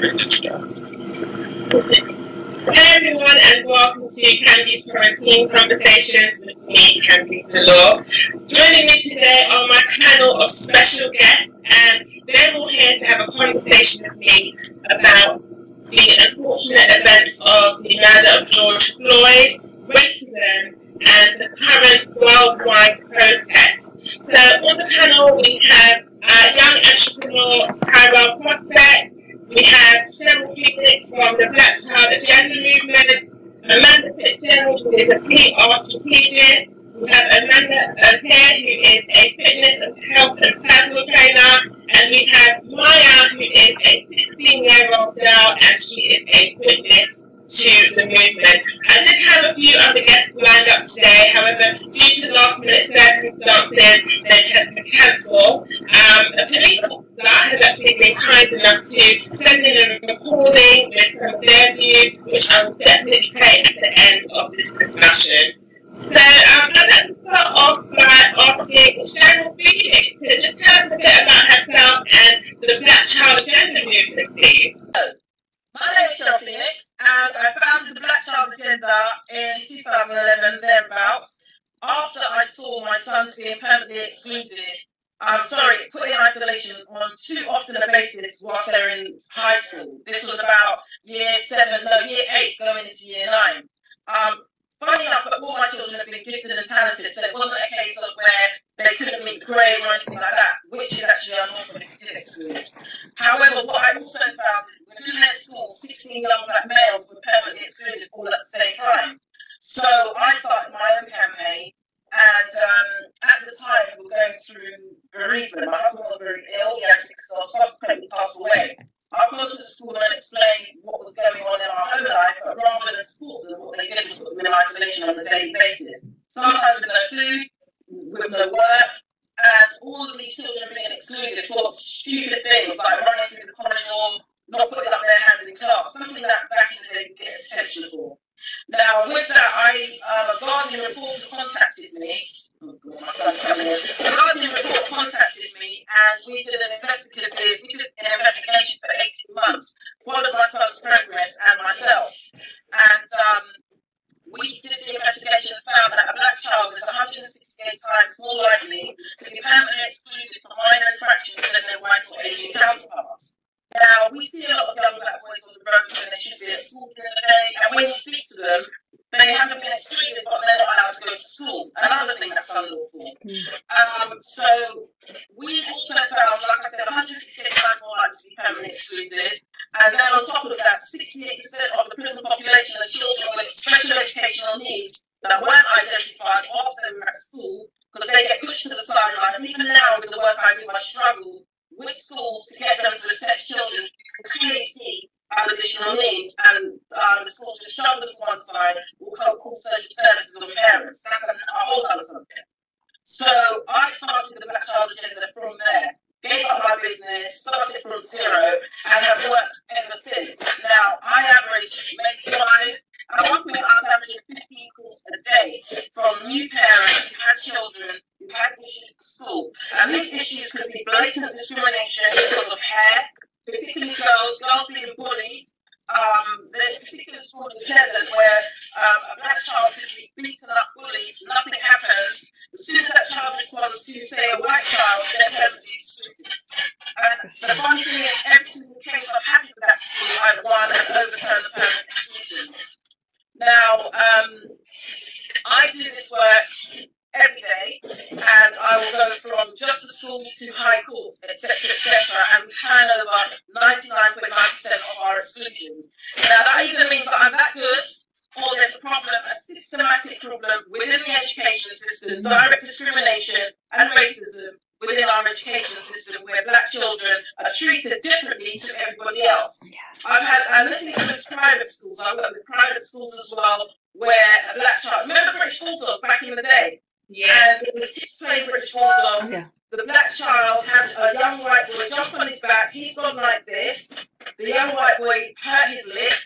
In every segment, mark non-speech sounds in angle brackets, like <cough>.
Hello everyone and welcome to Kandy's Quarantine Conversations with me, Kandy Dolor. Joining me today on my panel of special guests and they're all here to have a conversation with me about the unfortunate events of the murder of George Floyd, racism and the current worldwide protests. So on the panel we have uh, young entrepreneur Tyrell Prospect, we have Cheryl Phoenix from the Black Child Agenda Movement, Amanda Fitzgerald, who is a PR strategist. We have Amanda Adair, who is a fitness and health and personal trainer. And we have Maya, who is a 16 year old girl, and she is a witness to the movement. I did have a few other guests lined up today, however, due to last minute circumstances, they had to cancel. Um, a police officer has actually been kind enough to send in a recording with some of their views, which I will definitely play at the end of this discussion. So um, I'd like to start off by asking Cheryl Phoenix to just tell us a bit about herself and the Black Child Agenda movement, please. My name is Cheryl Phoenix, and I founded the Black Child Agenda in 2011, thereabouts, after I saw my sons being permanently excluded. I'm sorry, put in isolation on too often a basis whilst they're in high school. This was about year seven, no, year eight, going into year nine. Um, funny enough, but all my children have been gifted and talented, so it wasn't a case of where they couldn't meet grade or anything like that, which is actually unlawful if you did exclude. However, what I also found is within their school, 16 young black males were permanently excluded all at the same time. So I started my own campaign, and um, at the time we were going through bereavement. My husband was very ill, he had six or subsequently passed away. I've gone to the school and explained what was going on in our home life, but rather than support them, what they did was put them in isolation on a daily basis. Sometimes with no food, with no work, and all of these children being excluded for stupid things like running through the corridor, not putting up their hands in class, something that back in the day would get attention for. Now, with that, I um, a Guardian reporter contacted me. Oh God, my son's coming in.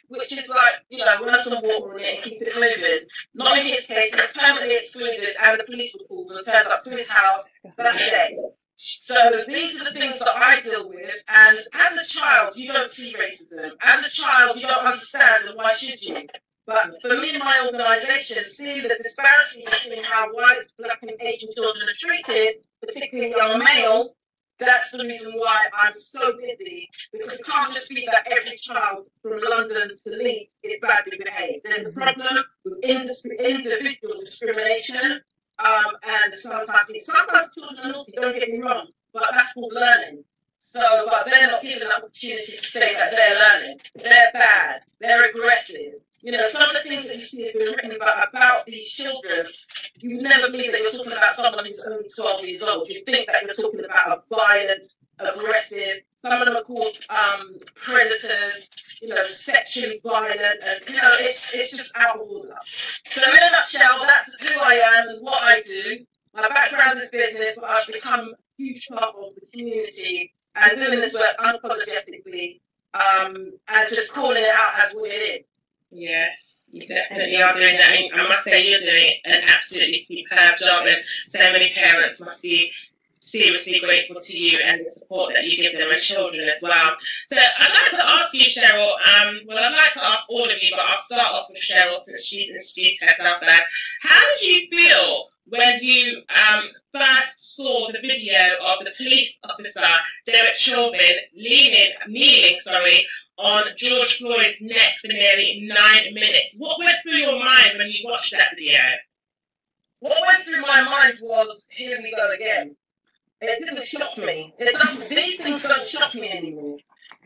Which is like, you know, run some water on it and keep it moving. Not in his case, he was permanently excluded and the police were called and turned up to his house that day. So these are the things that I deal with. And as a child, you don't see racism. As a child, you don't understand, and why should you? But for me and my organisation, seeing the disparity between how white, black, and Asian children are treated, particularly young males, that's the reason why I'm so busy because it can't just be that every child from London to Leeds is badly behaved. There's a problem with individual discrimination, um, and sometimes sometimes children naughty. Don't get me wrong, but that's called learning. So, but they're not given the opportunity to say that they're learning. They're bad. They're aggressive. You know, some of the things that you see have been written about, about these children, you never believe that you're talking about someone who's only 12 years old. You think that you're talking about a violent, aggressive, some of them are called um, predators, you know, sexually violent, and, you know, it's, it's just out of order. So, in a nutshell, that's who I am and what I do. My background is business, but I've become a huge part of the community and doing this work unapologetically um, and just calling it out as what it is. Yes, you definitely are doing that. I, must say, you're doing an absolutely superb job, and so many parents must be seriously grateful to you and the support that you give them and children as well. So I'd like to ask you, Cheryl, um, well, I'd like to ask all of you, but I'll start off with Cheryl since she's introduced herself there. How did you feel when you um, first saw the video of the police officer, Derek Chauvin, leaning, kneeling, sorry, on George Floyd's neck for nearly nine minutes. What went through your mind when you watched that video? What went through my mind was, here we go again. It didn't shock me. It doesn't, these things don't shock me anymore.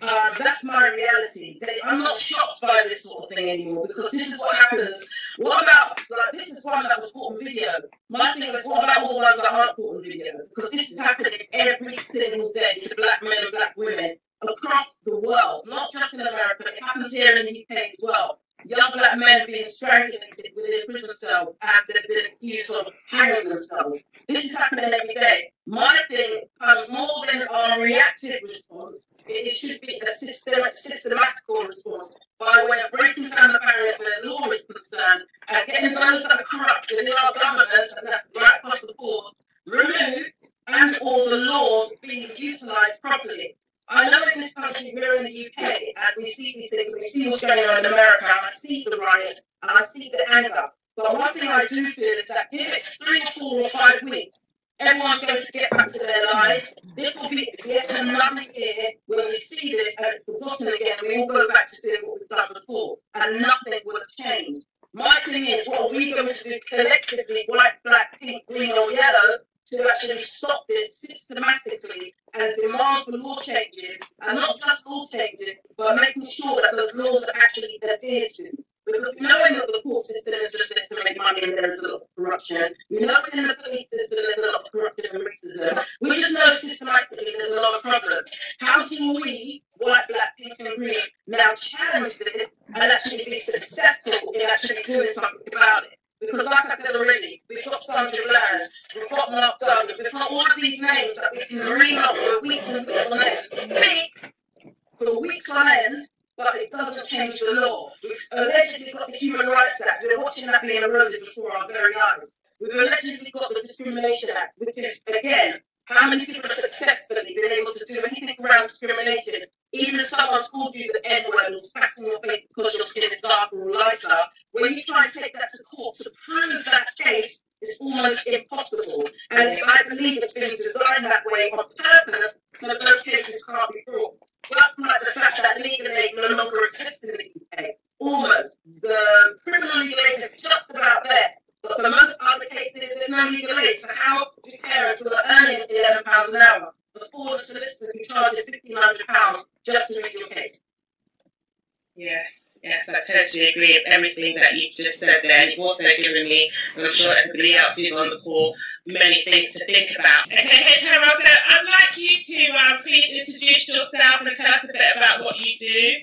Uh, that's my reality. I'm not shocked by this sort of thing anymore because this is what happens. What about, like, this is one that was caught on video. My thing is, what about all the ones that aren't caught on video? Because this is happening every single day to black men and black women across the world, not just in America. It happens here in the UK as well young black men being strangulated within prison cells and they've been accused of hanging themselves. This is happening every day. My thing comes more than a reactive response. It should be a systemic, systematical response by way of breaking down the barriers where law is concerned and getting those that are corrupt within our government, and that's right across the board, removed and all the laws being utilised properly. I know in this country, we're in the UK, and we see these things, we see what's going on in America, and I see the riots, and I see the anger. But one thing I do feel is that give it three four or five weeks, everyone's going to get back to their lives. This will be yet another year when we see this and it's forgotten again. We all go back to doing what we've done before, and nothing will have changed. My thing is, what are we going to do collectively, white, black, pink, green, or yellow, to actually stop this systematically and demand for law changes, and not just law changes, but making sure that those laws are actually adhered to. Because knowing that the court system is just there to make money and there is a lot of corruption, we know in the police system there's a lot of corruption and racism, we just know systematically there's a lot of problems. How do we, white, black, pink, and green, now challenge this and actually be successful in actually doing something about it? Because like I said already, we've got Sandra Bland, we've got Mark Duggan, we've got all of these names that we can read off for weeks and weeks on end. Speak for weeks on end, but it doesn't change the law. We've allegedly got the Human Rights Act. We're watching that being eroded before our very eyes. We've allegedly got the Discrimination Act, which is, again, how many people have successfully been able to do anything around discrimination? Even if someone's called you the N word or spat in your face because your skin is darker or lighter, when you try to take that to court to prove that case, it's almost impossible. And I believe it's been designed that way on purpose so those cases can't be brought. Just like the fact that legal aid no longer exists in the UK. Almost. The criminal legal aid is just about there. But for most other cases, there's no legal aid. So how do parents who are earning £11 an hour afford a solicitor who charges £1,500 just to read your case? Yes, yes, I totally agree with everything that you've just said there. And you've also given me, and I'm sure everybody else who's on the call, many things to think about. Okay, <laughs> hey, Tara, so I'd like you to um, please introduce yourself and tell us a bit about what you do.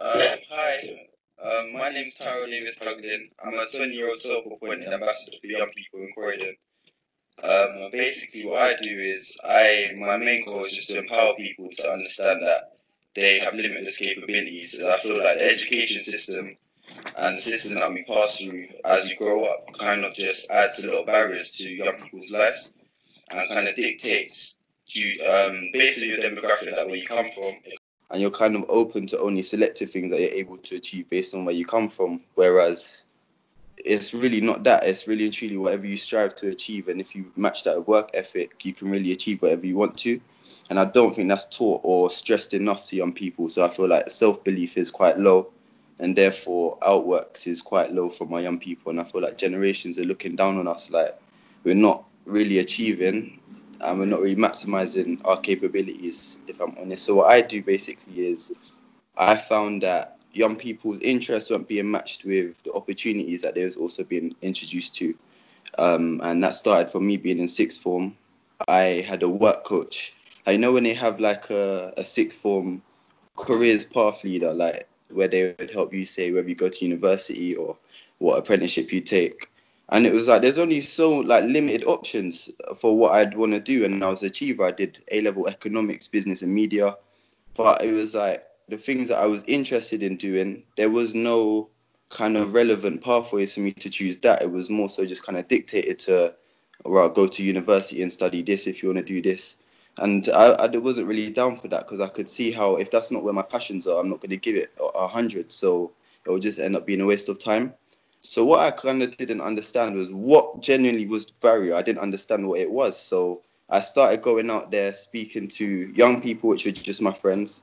Uh, hi, um, my name is Tyrell Davis Tuglin. I'm a 20 year old self appointed ambassador for young people in Croydon. Um, basically, what I do is, I my main goal is just to empower people to understand that they have limitless capabilities. I feel like the education system and the system that we pass through as you grow up kind of just adds a lot of barriers to young people's lives. and kind of dictates you um, based on your demographic, like where you come from. And you're kind of open to only selective things that you're able to achieve based on where you come from. Whereas it's really not that. It's really and truly whatever you strive to achieve. And if you match that work ethic, you can really achieve whatever you want to. And I don't think that's taught or stressed enough to young people. So I feel like self belief is quite low and therefore outworks is quite low for my young people. And I feel like generations are looking down on us like we're not really achieving and we're not really maximizing our capabilities, if I'm honest. So what I do basically is I found that young people's interests weren't being matched with the opportunities that they was also being introduced to. Um, and that started from me being in sixth form. I had a work coach. I know when they have like a, a sixth form careers path leader, like where they would help you say whether you go to university or what apprenticeship you take and it was like there's only so like limited options for what I'd want to do. And I was a achiever. I did A level economics, business, and media, but it was like the things that I was interested in doing. There was no kind of relevant pathways for me to choose that. It was more so just kind of dictated to, well, go to university and study this if you want to do this. And I, I wasn't really down for that because I could see how if that's not where my passions are, I'm not going to give it a hundred. So it would just end up being a waste of time. So what I kind of didn't understand was what genuinely was barrier. I didn't understand what it was. So I started going out there speaking to young people, which were just my friends,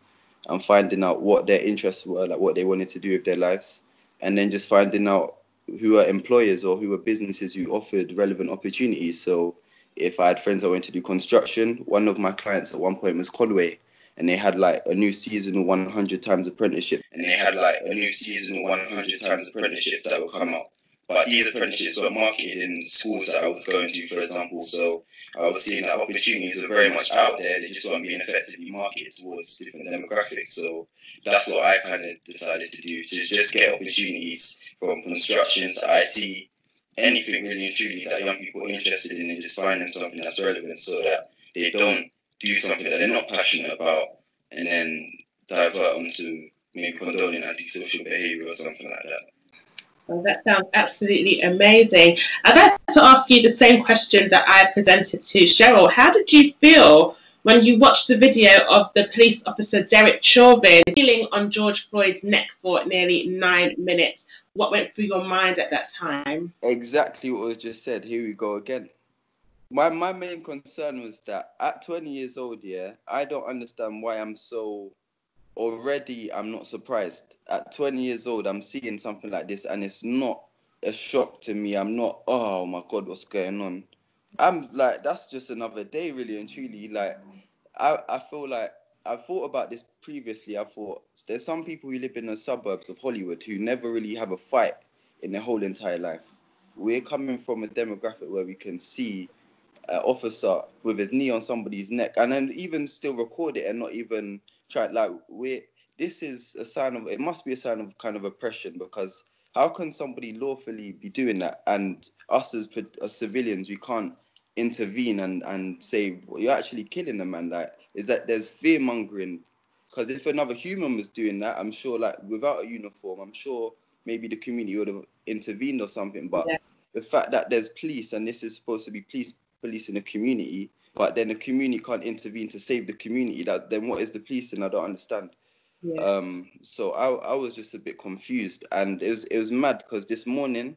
and finding out what their interests were, like what they wanted to do with their lives, and then just finding out who are employers or who are businesses who offered relevant opportunities. So if I had friends that went to do construction, one of my clients at one point was Conway, and they had like a new season of 100 times apprenticeship and they had like a new season of 100 times apprenticeships that would come out but these apprenticeships were marketed in schools that I was going to, for example. So I was seeing that opportunities are very much out there. They just weren't being effectively marketed towards different demographics. So that's what I kind of decided to do, to just get opportunities from construction to IT, anything really and truly that young people are interested in, and just finding something that's relevant so that they don't do something that they're not passionate about and then divert onto maybe condoning antisocial behavior or something like that. Well, that sounds absolutely amazing. I'd like to ask you the same question that I presented to Cheryl. How did you feel when you watched the video of the police officer Derek Chauvin kneeling on George Floyd's neck for nearly nine minutes? What went through your mind at that time? Exactly what was just said. Here we go again my my main concern was that at 20 years old, yeah, I don't understand why I'm so already I'm not surprised. At 20 years old, I'm seeing something like this and it's not a shock to me. I'm not, oh my god, what's going on? I'm like, that's just another day, really and truly. Like, I, I feel like I've thought about this previously. I thought there's some people who live in the suburbs of Hollywood who never really have a fight in their whole entire life. We're coming from a demographic where we can see uh, officer with his knee on somebody's neck and then even still record it and not even try like we this is a sign of it must be a sign of kind of oppression because how can somebody lawfully be doing that? And us as, as civilians we can't intervene and and say well, you're actually killing a man. Like is that there's fear mongering. Because if another human was doing that i'm sure like without a uniform i'm sure maybe the community would have intervened or something but yeah. the fact that there's police and this is supposed to be police police in the community, but then the community can't intervene to save the community. That then what is the police? And I don't understand. Yeah. Um, so I, I was just a bit confused, and it was it was mad because this morning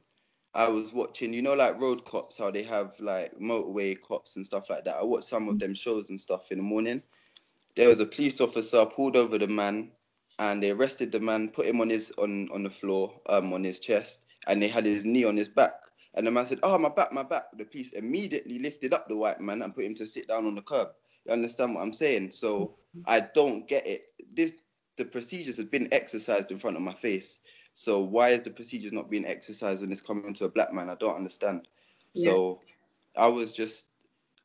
I was watching, you know, like road cops, how they have like motorway cops and stuff like that. I watched some of them shows and stuff in the morning. There was a police officer pulled over the man, and they arrested the man, put him on his on on the floor, um, on his chest, and they had his knee on his back. And the man said, Oh, my back, my back. The police immediately lifted up the white man and put him to sit down on the curb. You understand what I'm saying? So I don't get it. This the procedures have been exercised in front of my face. So why is the procedures not being exercised when it's coming to a black man? I don't understand. Yeah. So I was just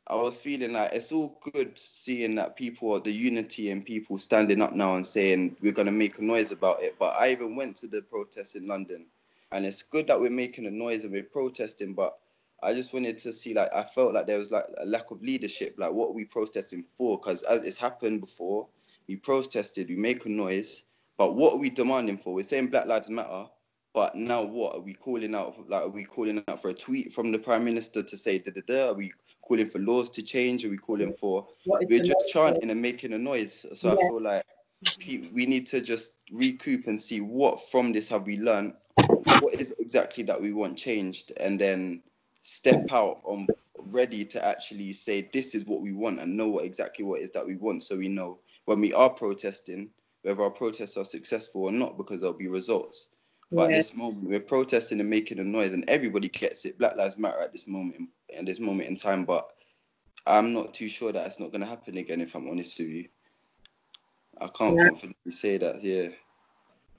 I was feeling like it's all good seeing that people the unity and people standing up now and saying we're gonna make a noise about it. But I even went to the protest in London and it's good that we're making a noise and we're protesting but i just wanted to see like i felt like there was like a lack of leadership like what are we protesting for because as it's happened before we protested we make a noise but what are we demanding for we're saying black lives matter but now what are we calling out like are we calling out for a tweet from the prime minister to say da da da are we calling for laws to change? Are we calling for? We're just chanting and making a noise. So I feel like we need to just recoup and see what from this have we learned. What is exactly that we want changed, and then step out on ready to actually say this is what we want and know what exactly what it is that we want, so we know when we are protesting whether our protests are successful or not, because there'll be results. But Yeah. at this moment, we're protesting and making a noise, and everybody gets it. Black Lives Matter at this moment, at this moment in time. But I'm not too sure that it's not going to happen again. If I'm honest with you, I can't Yeah. confidently say that. Yeah,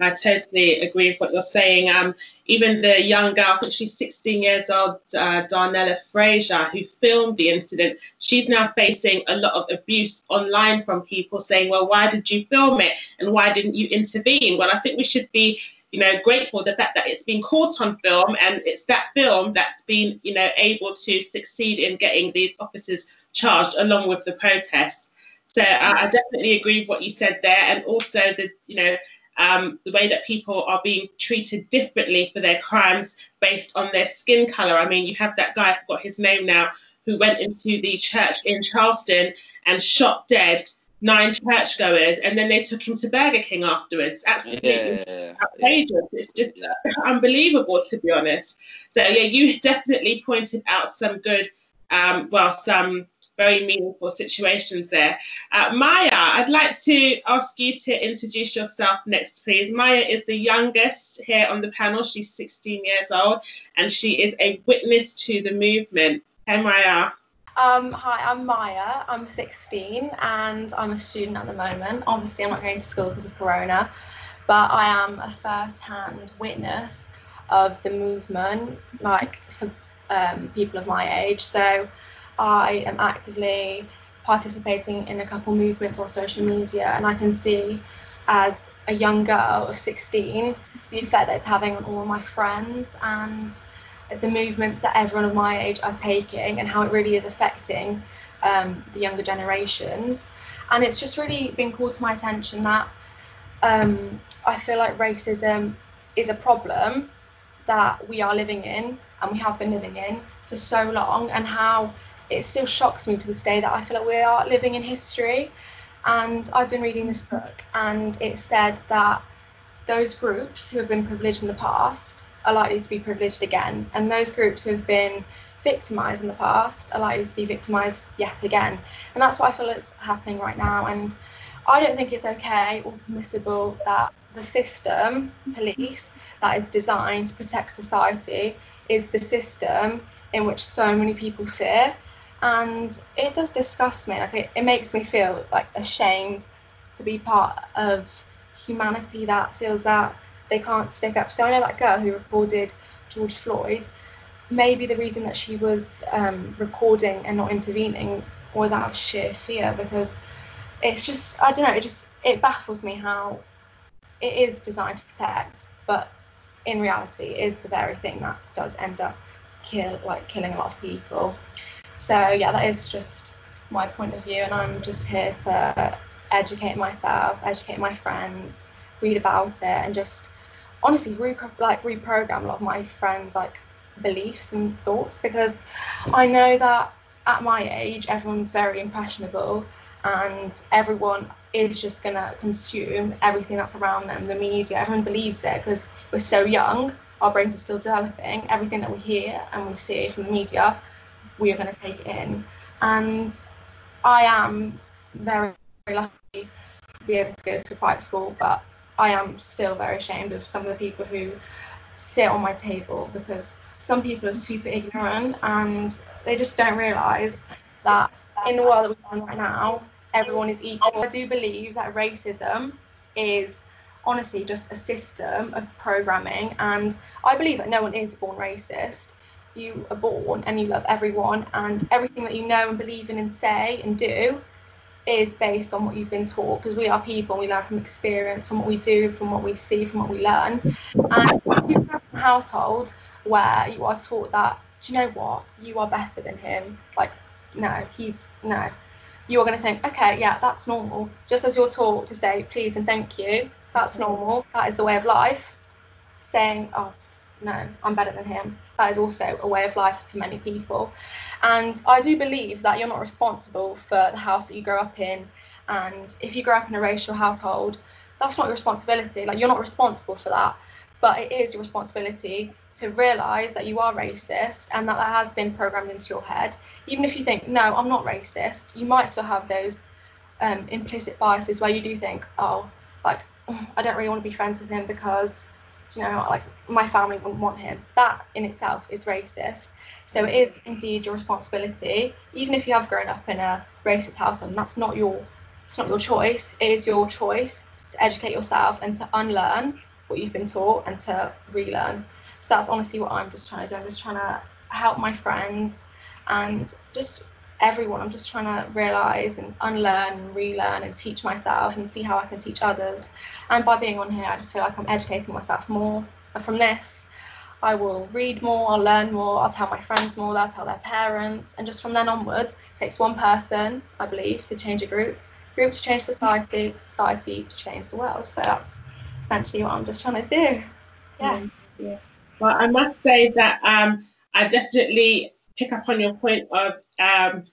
I totally agree with what you're saying. Um, even the young girl, I think she's 16 years old, uh, Darnella Frazier, who filmed the incident, she's now facing a lot of abuse online from people saying, "Well, why did you film it, and why didn't you intervene?" Well, I think we should be, you know, grateful the fact that it's been caught on film, and it's that film that's been, you know, able to succeed in getting these officers charged, along with the protests. So uh, I definitely agree with what you said there, and also the, you know um, the way that people are being treated differently for their crimes based on their skin color. I mean, you have that guy, I forgot his name now, who went into the church in Charleston and shot dead nine churchgoers, and then they took him to Burger King afterwards. Absolutely yeah, outrageous. It's just <laughs> unbelievable, to be honest. So yeah, you definitely pointed out some good, um, well, some very meaningful situations there. Uh, Maya, I'd like to ask you to introduce yourself next, please. Maya is the youngest here on the panel. She's 16 years old, and she is a witness to the movement. Hey, Maya. Um, hi, I'm Maya. I'm 16 and I'm a student at the moment. Obviously, I'm not going to school because of Corona, but I am a first-hand witness of the movement, like for um, people of my age. So I am actively participating in a couple movements on social media, and I can see as a young girl of 16 the effect that it's having on all my friends and the movements that everyone of my age are taking and how it really is affecting um, the younger generations. And it's just really been called to my attention that um, I feel like racism is a problem that we are living in and we have been living in for so long, and how it still shocks me to this day that I feel like we are living in history. And I've been reading this book, and it said that those groups who have been privileged in the past are likely to be privileged again, and those groups who have been victimized in the past are likely to be victimized yet again. And that's what I feel is happening right now. And I don't think it's okay or permissible that the system, police, that is designed to protect society, is the system in which so many people fear. And it does disgust me. Like it, it makes me feel like ashamed to be part of humanity that feels that they can't stick up. So I know that girl who recorded George Floyd. Maybe the reason that she was um, recording and not intervening was out of sheer fear because it's just I don't know. It just it baffles me how it is designed to protect, but in reality, it is the very thing that does end up kill like killing a lot of people. So yeah, that is just my point of view, and I'm just here to educate myself, educate my friends, read about it, and just honestly re- like reprogram a lot of my friends like beliefs and thoughts because I know that at my age everyone's very impressionable and everyone is just gonna consume everything that's around them, the media, everyone believes it because we're so young, our brains are still developing, everything that we hear and we see from the media, we are gonna take it in. And I am very, very lucky to be able to go to a private school, but I am still very ashamed of some of the people who sit on my table because some people are super ignorant and they just don't realise that in the world that we live in right now, everyone is equal. I do believe that racism is honestly just a system of programming, and I believe that no one is born racist. You are born and you love everyone, and everything that you know and believe in and say and do is based on what you've been taught because we are people we learn from experience from what we do from what we see from what we learn. And you have a household where you are taught that do you know what? You are better than him. Like no he's no. You're going to think okay yeah that's normal. Just as you're taught to say please and thank you that's normal. That is the way of life. Saying oh no, I'm better than him. That is also a way of life for many people. And I do believe that you're not responsible for the house that you grow up in. And if you grow up in a racial household, that's not your responsibility. Like, you're not responsible for that. But it is your responsibility to realize that you are racist and that that has been programmed into your head. Even if you think, no, I'm not racist, you might still have those um, implicit biases where you do think, oh, like, <sighs> I don't really want to be friends with him because you know, like my family wouldn't want him. That in itself is racist. So it is indeed your responsibility, even if you have grown up in a racist household. And that's not your, it's not your choice. It is your choice to educate yourself and to unlearn what you've been taught and to relearn. So that's honestly what I'm just trying to do. I'm just trying to help my friends and just everyone. I'm just trying to realize and unlearn and relearn and teach myself and see how I can teach others. And by being on here, I just feel like I'm educating myself more. And from this, I will read more, I'll learn more, I'll tell my friends more, they'll tell their parents. And just from then onwards, it takes one person, I believe, to change a group, group to change society, society to change the world. So that's essentially what I'm just trying to do. Yeah. yeah. Well, I must say that um, I definitely pick up on your point of um,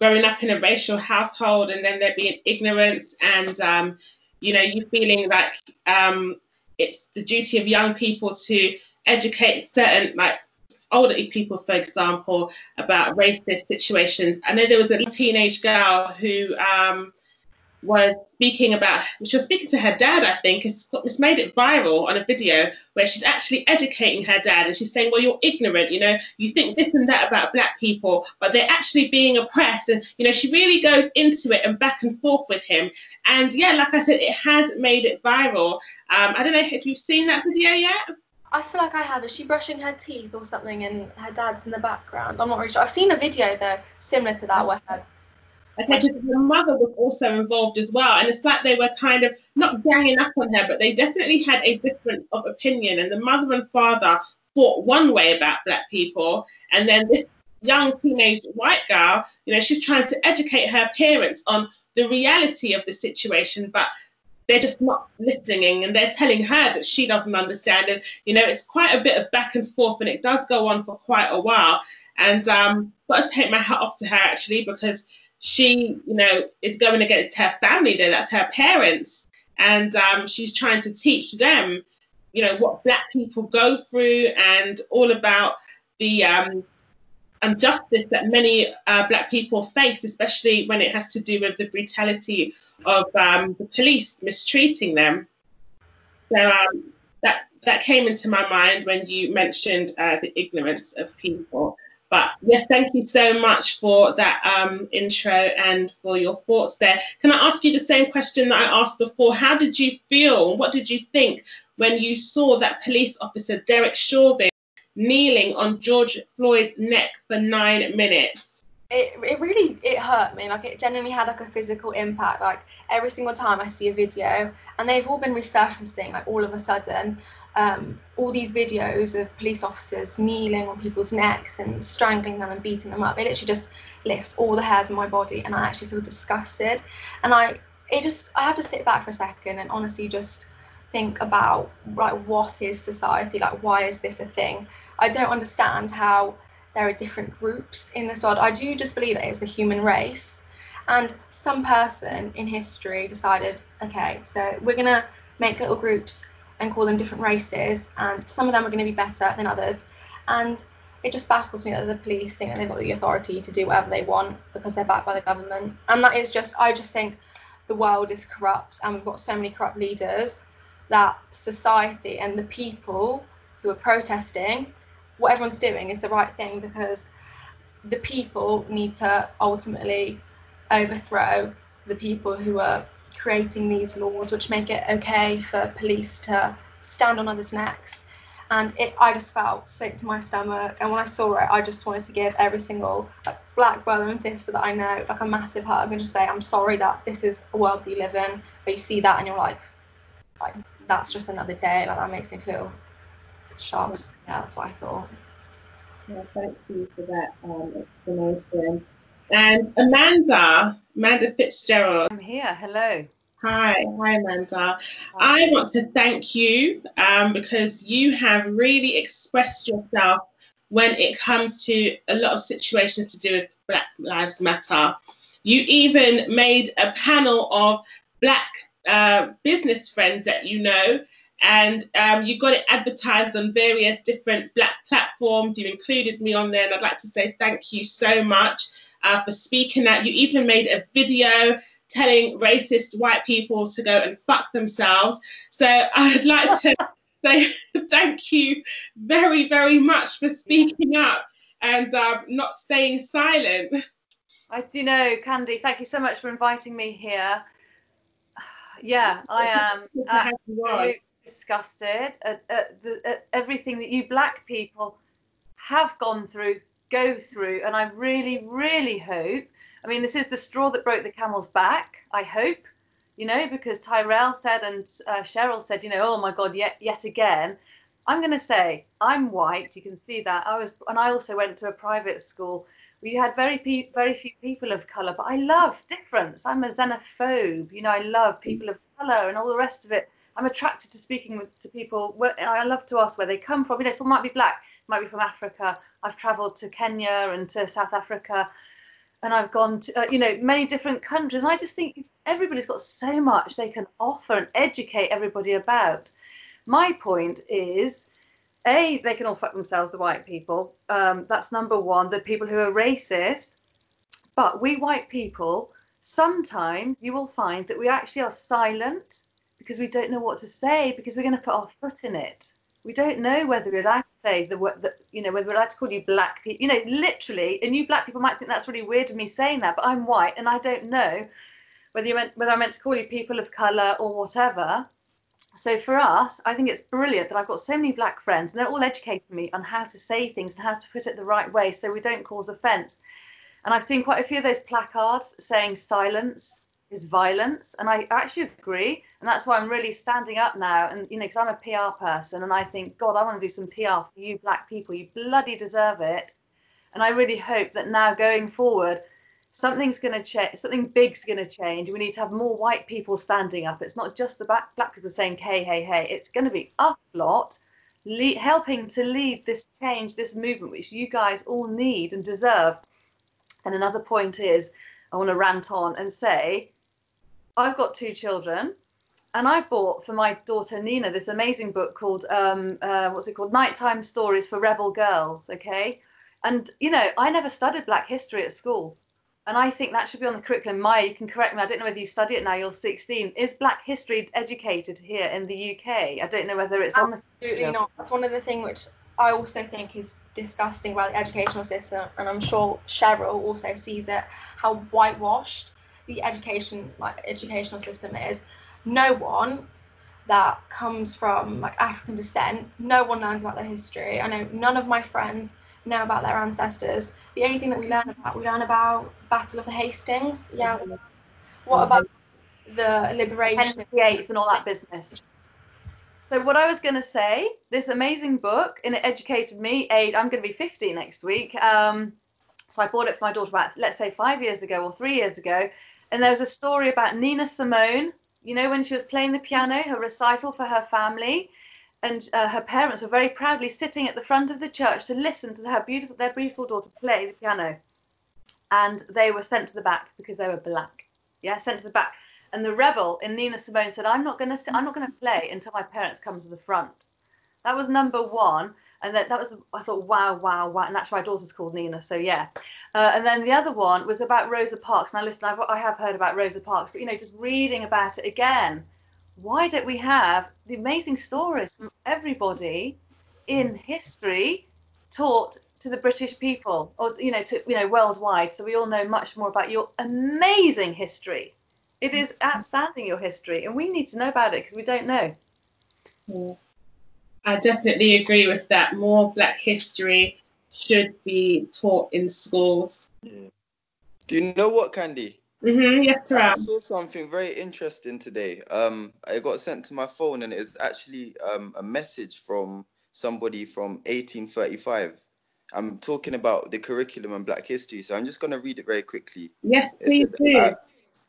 growing up in a racial household and then there being ignorance and um, you know you feeling like um, it's the duty of young people to educate certain like older people for example about racist situations. I know there was a teenage girl who um, was speaking about, she was speaking to her dad, I think. It's, it's made it viral on a video where she's actually educating her dad and she's saying, Well, you're ignorant, you know, you think this and that about black people, but they're actually being oppressed. And, you know, she really goes into it and back and forth with him. And yeah, like I said, it has made it viral. Um, I don't know if you've seen that video yet. I feel like I have. Is she brushing her teeth or something and her dad's in the background? I'm not really sure. I've seen a video though, similar to that, where her Okay, because the mother was also involved as well, and it's like they were kind of not ganging up on her, but they definitely had a difference of opinion. And the mother and father thought one way about black people, and then this young teenage white girl, you know, she's trying to educate her parents on the reality of the situation, but they're just not listening and they're telling her that she doesn't understand. And, you know, it's quite a bit of back and forth and it does go on for quite a while. And um, got to take my hat off to her actually because she, you know, is going against her family there. That's her parents. And um, she's trying to teach them, you know, what Black people go through and all about the um, injustice that many uh, Black people face, especially when it has to do with the brutality of um, the police mistreating them. So um, that that came into my mind when you mentioned uh, the ignorance of people. But yes, thank you so much for that um, intro and for your thoughts there. Can I ask you the same question that I asked before? How did you feel? What did you think when you saw that police officer, Derek Chauvin, kneeling on George Floyd's neck for nine minutes? It, it really it hurt me like it genuinely had like a physical impact like every single time i see a video and they've all been resurfacing like all of a sudden um, all these videos of police officers kneeling on people's necks and strangling them and beating them up. It literally just lifts all the hairs on my body, and I actually feel disgusted. And I, it just, I have to sit back for a second and honestly just think about like what is society like? Why is this a thing? I don't understand how there are different groups in this world. I do just believe it's the human race, and some person in history decided, okay, so we're gonna make little groups and call them different races, and some of them are going to be better than others. And it just baffles me that the police think that they've got the authority to do whatever they want because they're backed by the government. And that is just, I just think the world is corrupt, and we've got so many corrupt leaders that society and the people who are protesting, what everyone's doing is the right thing because the people need to ultimately overthrow the people who are creating these laws which make it okay for police to stand on others' necks. And it, I just felt sick to my stomach. And when I saw it, I just wanted to give every single like, black brother and sister that I know like a massive hug and just say, I'm sorry that this is a world you live in. But you see that and you're like, like that's just another day. Like that makes me feel sharp. Yeah, that's what I thought. Yeah, thank you for that um, explanation. And Amanda, Amanda Fitzgerald. I'm here. Hello. Hi, hi Amanda. I want to thank you um, because you have really expressed yourself when it comes to a lot of situations to do with Black Lives Matter. You even made a panel of Black uh, business friends that you know, and um, you got it advertised on various different Black platforms. You included me on there, and I'd like to say thank you so much uh, for speaking out. You even made a video telling racist white people to go and fuck themselves. So I'd like to <laughs> say thank you very, very much for speaking up and uh, not staying silent. I do know, Kandy, thank you so much for inviting me here. <sighs> Yeah, I am absolutely disgusted at, at, the, at everything that you black people have gone through, go through, and I really, really hope I mean, this is the straw that broke the camel's back, I hope, you know, because Tyrell said and uh, Cheryl said, you know, oh my God, yet, yet again. I'm going to say I'm white. You can see that. I was, and I also went to a private school. We had very very few people of color, but I love difference. I'm a xenophobe. You know, I love people of color and all the rest of it. I'm attracted to speaking with to people. I love to ask where they come from. You know, someone might be black, might be from Africa. I've travelled to Kenya and to South Africa and I've gone to, uh, you know, many different countries. And I just think everybody's got so much they can offer and educate everybody about. My point is, A, they can all fuck themselves, the white people. Um, that's number one. The people who are racist. But we white people, sometimes you will find that we actually are silent because we don't know what to say because we're going to put our foot in it. We don't know whether we're allowed to say the, the you know, whether we're allowed to call you black people. You know, literally, and you black people might think that's really weird of me saying that, but I'm white and I don't know whether you meant whether I meant to call you people of colour or whatever. So for us, I think it's brilliant that I've got so many black friends and they're all educating me on how to say things and how to put it the right way so we don't cause offence. And I've seen quite a few of those placards saying silence is violence. And I actually agree. And that's why I'm really standing up now. And, you know, because I'm a PR person and I think, God, I want to do some PR for you black people. You bloody deserve it. And I really hope that now going forward, something's going to change, something big's going to change. We need to have more white people standing up. It's not just the black, black people saying, hey, hey, hey. It's going to be us lot le- helping to lead this change, this movement, which you guys all need and deserve. And another point is, I want to rant on and say I've got two children, and I bought for my daughter Nina this amazing book called um, uh, what's it called? Nighttime Stories for Rebel Girls. Okay, and you know I never studied Black history at school, and I think that should be on the curriculum. Maya, you can correct me. I don't know whether you study it now. You're 16. Is Black history educated here in the UK? I don't know whether it's Absolutely on the. Absolutely not. That's one of the things which I also think is disgusting about the educational system, and I'm sure Cheryl also sees it. How whitewashed the education like educational system is no one that comes from like African descent, no one learns about their history. I know none of my friends know about their ancestors. The only thing that we learn about, we learn about Battle of the Hastings. Yeah. What about the liberation? And all that business. So what I was going to say, this amazing book, and it educated me. Age, I'm going to be 50 next week. Um, so I bought it for my daughter about, let's say, five years ago or three years ago, and there's a story about Nina Simone, you know, when she was playing the piano, her recital for her family. And uh, her parents were very proudly sitting at the front of the church to listen to her beautiful, their beautiful daughter play the piano. And they were sent to the back because they were black. Yeah, sent to the back. And the rebel in Nina Simone said, "I'm not going to, I'm not going to play until my parents come to the front." That was number one and that, that was I thought wow wow wow. And that's why my daughter's called Nina so yeah. Uh, and then the other one was about Rosa Parks. Now listen I've, I have heard about Rosa Parks but you know just reading about it again why don't we have the amazing stories from everybody in history taught to the British people or you know to you know worldwide? So we all know much more about your amazing history. It is outstanding your history and we need to know about it because we don't know. Yeah. I definitely agree with that. More Black history should be taught in schools. Yeah. Do you know what, Kandy? Mm-hmm, yes, I saw something very interesting today. Um, I got sent to my phone, and it's actually um, a message from somebody from 1835. I'm talking about the curriculum and Black history, so I'm just going to read it very quickly. Yes, please do.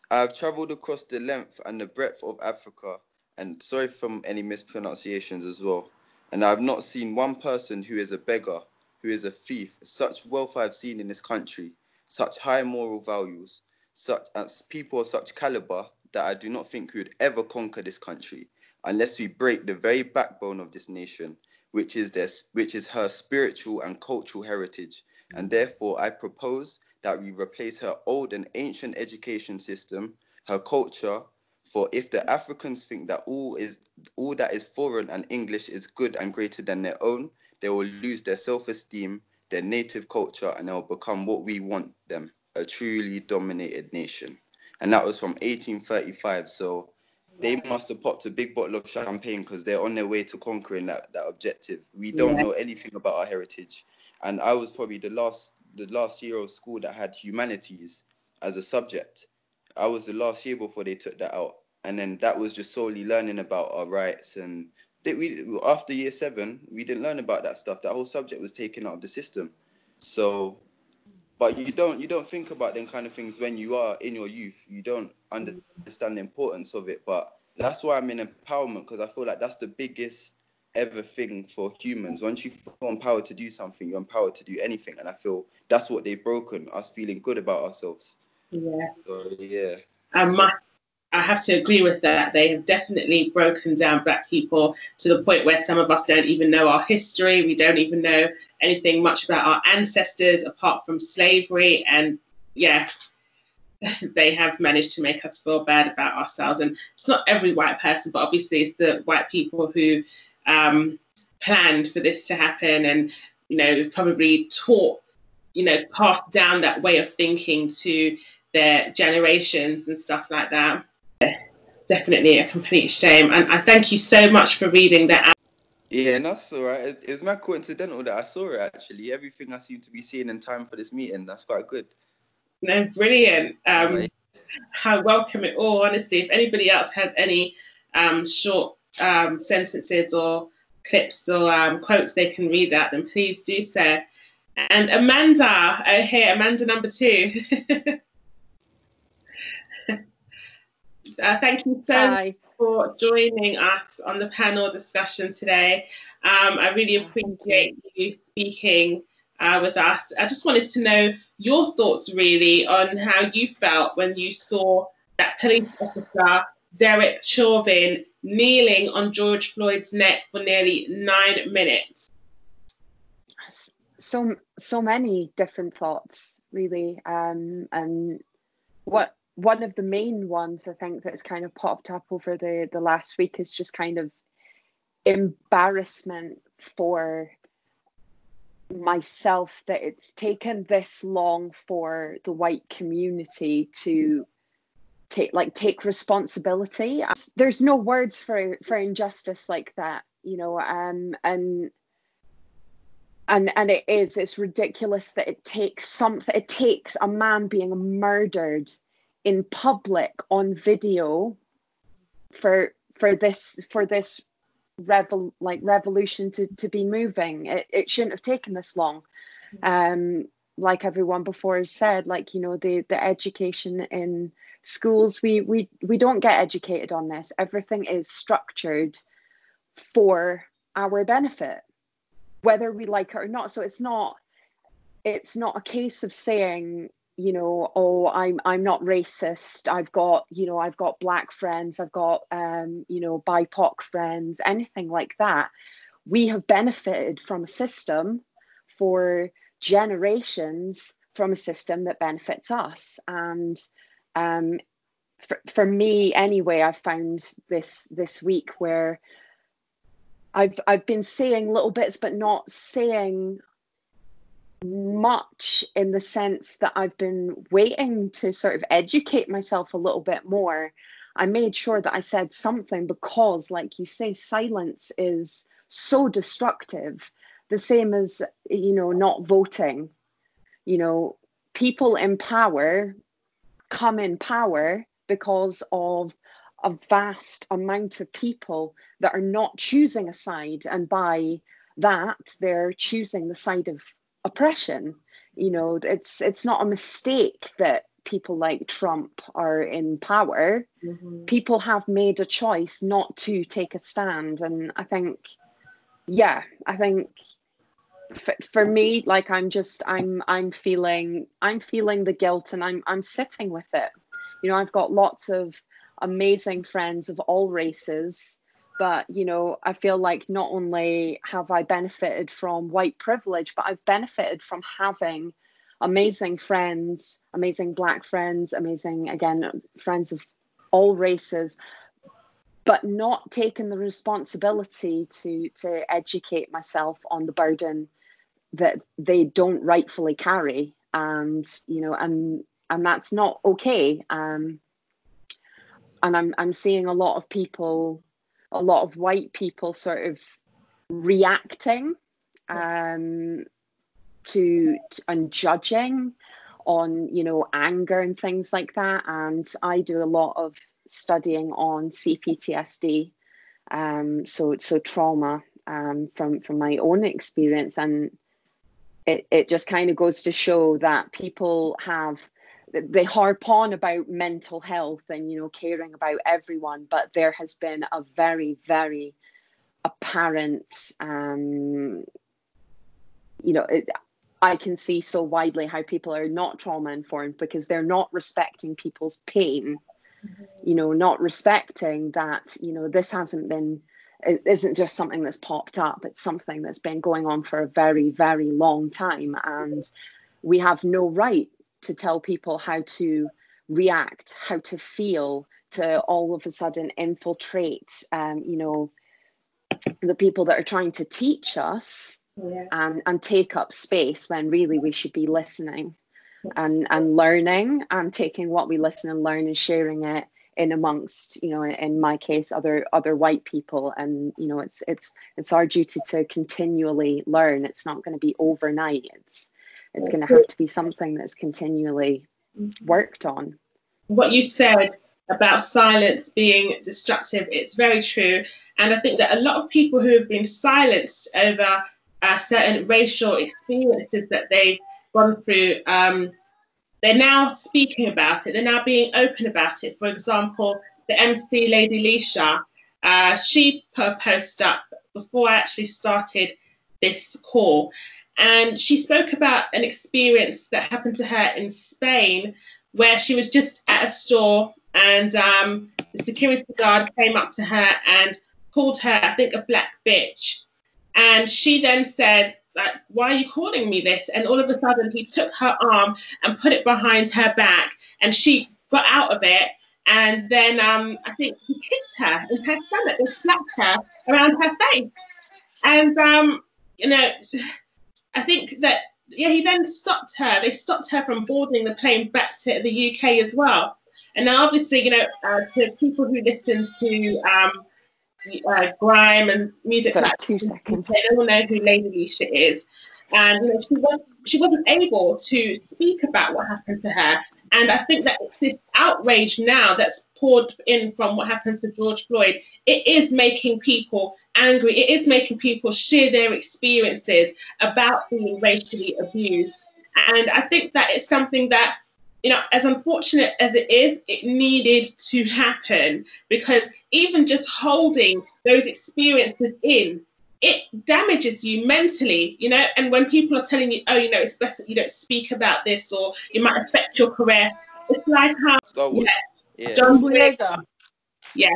I've traveled across the length and the breadth of Africa, and sorry from any mispronunciations as well. And I've not seen one person who is a beggar, who is a thief. Such wealth I've seen in this country, such high moral values, such as people of such caliber that I do not think we would ever conquer this country unless we break the very backbone of this nation, which is this, which is her spiritual and cultural heritage. And mm. therefore, I propose that we replace her old and ancient education system, her culture, for if the Africans think that all is all that is foreign and English is good and greater than their own, they will lose their self-esteem, their native culture, and they'll become what we want them, a truly dominated nation. And that was from 1835. So they must have popped a big bottle of champagne because they're on their way to conquering that, that objective. We don't yeah. know anything about our heritage. And I was probably the last the last year of school that had humanities as a subject. I was the last year before they took that out, and then that was just solely learning about our rights. And they, we after year seven, we didn't learn about that stuff. That whole subject was taken out of the system. So, but you don't you don't think about them kind of things when you are in your youth. You don't understand the importance of it. But that's why I'm in empowerment because I feel like that's the biggest ever thing for humans. Once you feel empowered to do something, you're empowered to do anything. And I feel that's what they've broken, us feeling good about ourselves. Yes. So, yeah. My, I have to agree with that. They have definitely broken down black people to the point where some of us don't even know our history. We don't even know anything much about our ancestors apart from slavery. And yeah, <laughs> they have managed to make us feel bad about ourselves. And it's not every white person, but obviously it's the white people who um, planned for this to happen and, you know, probably taught, you know, passed down that way of thinking to their generations and stuff like that. Definitely a complete shame. And I thank you so much for reading that. Yeah, that's all right. It, it was my coincidental that I saw it actually. Everything I seem to be seeing in time for this meeting, that's quite good. No, brilliant. Um, I welcome it all, honestly. If anybody else has any um, short um, sentences or clips or um, quotes they can read out, then please do so. And Amanda, oh, here, Amanda number two. <laughs> uh, thank you so much for joining us on the panel discussion today. Um, I really appreciate you speaking uh, with us. I just wanted to know your thoughts really on how you felt when you saw that police officer, Derek Chauvin, kneeling on George Floyd's neck for nearly nine minutes? So so many different thoughts, really, um, and what one of the main ones I think that's kind of popped up over the the last week is just kind of embarrassment for myself that it's taken this long for the white community to take like take responsibility. There's no words for for injustice like that you know um and and and it is it's ridiculous that it takes something it takes a man being murdered in public on video for for this for this revol like revolution to to be moving. It, it shouldn't have taken this long. Um like everyone before has said like you know the the education in schools we we we don't get educated on this. Everything is structured for our benefit whether we like it or not. So it's not it's not a case of saying you know oh i'm i'm not racist. I've got you know i've got black friends. I've got um you know bipoc friends anything like that. We have benefited from a system for generations from a system that benefits us. And um, for, for me anyway i've found this this week where i've i've been saying little bits but not saying much in the sense that i've been waiting to sort of educate myself a little bit more. I made sure that i said something because like you say silence is so destructive. The same as you know not voting. You know people in power come in power because of a vast amount of people that are not choosing a side. And by that they're choosing the side of oppression you know it's it's not a mistake that people like Trump are in power, mm-hmm. people have made a choice not to take a stand. And I think, yeah, I think for, for me, like I'm just, I'm, I'm feeling, I'm feeling the guilt and I'm, I'm sitting with it. You know, I've got lots of amazing friends of all races but you know i feel like not only have i benefited from white privilege but i've benefited from having amazing friends amazing black friends amazing again friends of all races but not taking the responsibility to to educate myself on the burden that they don't rightfully carry. And you know and and that's not okay. Um and i'm i'm seeing a lot of people a lot of white people sort of reacting um, to, to and judging on you know anger and things like that. And i do a lot of studying on cptsd um, so so trauma um, from from my own experience. And it, it just kind of goes to show that people have they harp on about mental health and you know caring about everyone but there has been a very very apparent um you know it, i can see so widely how people are not trauma informed because they're not respecting people's pain mm-hmm. you know not respecting that you know this hasn't been it isn't just something that's popped up it's something that's been going on for a very very long time and we have no right to tell people how to react, how to feel, to all of a sudden infiltrate, um, you know, the people that are trying to teach us yeah. and, and take up space when really we should be listening and, and learning and taking what we listen and learn and sharing it in amongst you know in my case other other white people. And you know it's it's it's our duty to continually learn. It's not going to be overnight. It's it's going to have to be something that's continually worked on. What you said about silence being destructive, it's very true. And I think that a lot of people who have been silenced over uh, certain racial experiences that they've gone through, um, they're now speaking about it, they're now being open about it. For example, the MC Lady Leshurr, uh, she put a post up before I actually started this call and she spoke about an experience that happened to her in Spain where she was just at a store and um, the security guard came up to her and called her, I think, a black bitch. And she then said, like, why are you calling me this? And all of a sudden he took her arm and put it behind her back and she got out of it. And then um, I think he kicked her in her stomach and slapped her around her face. And, um, you know, I think that yeah, he then stopped her. They stopped her from boarding the plane back to the UK as well. And now, obviously, you know, uh, to people who listen to um, uh, grime and music Sorry, like two seconds. they don't know who Lady Leshurr is, and you know, she was she wasn't able to speak about what happened to her. And I think that this outrage now that's poured in from what happens to George Floyd. It is making people angry. It is making people share their experiences about being racially abused. And I think that it's something that, you know, as unfortunate as it is, it needed to happen because even just holding those experiences in it damages you mentally, you know. And when people are telling you, oh, you know, it's better you don't speak about this or it might affect your career, it's like how yeah, yeah. John Boyega. Yeah.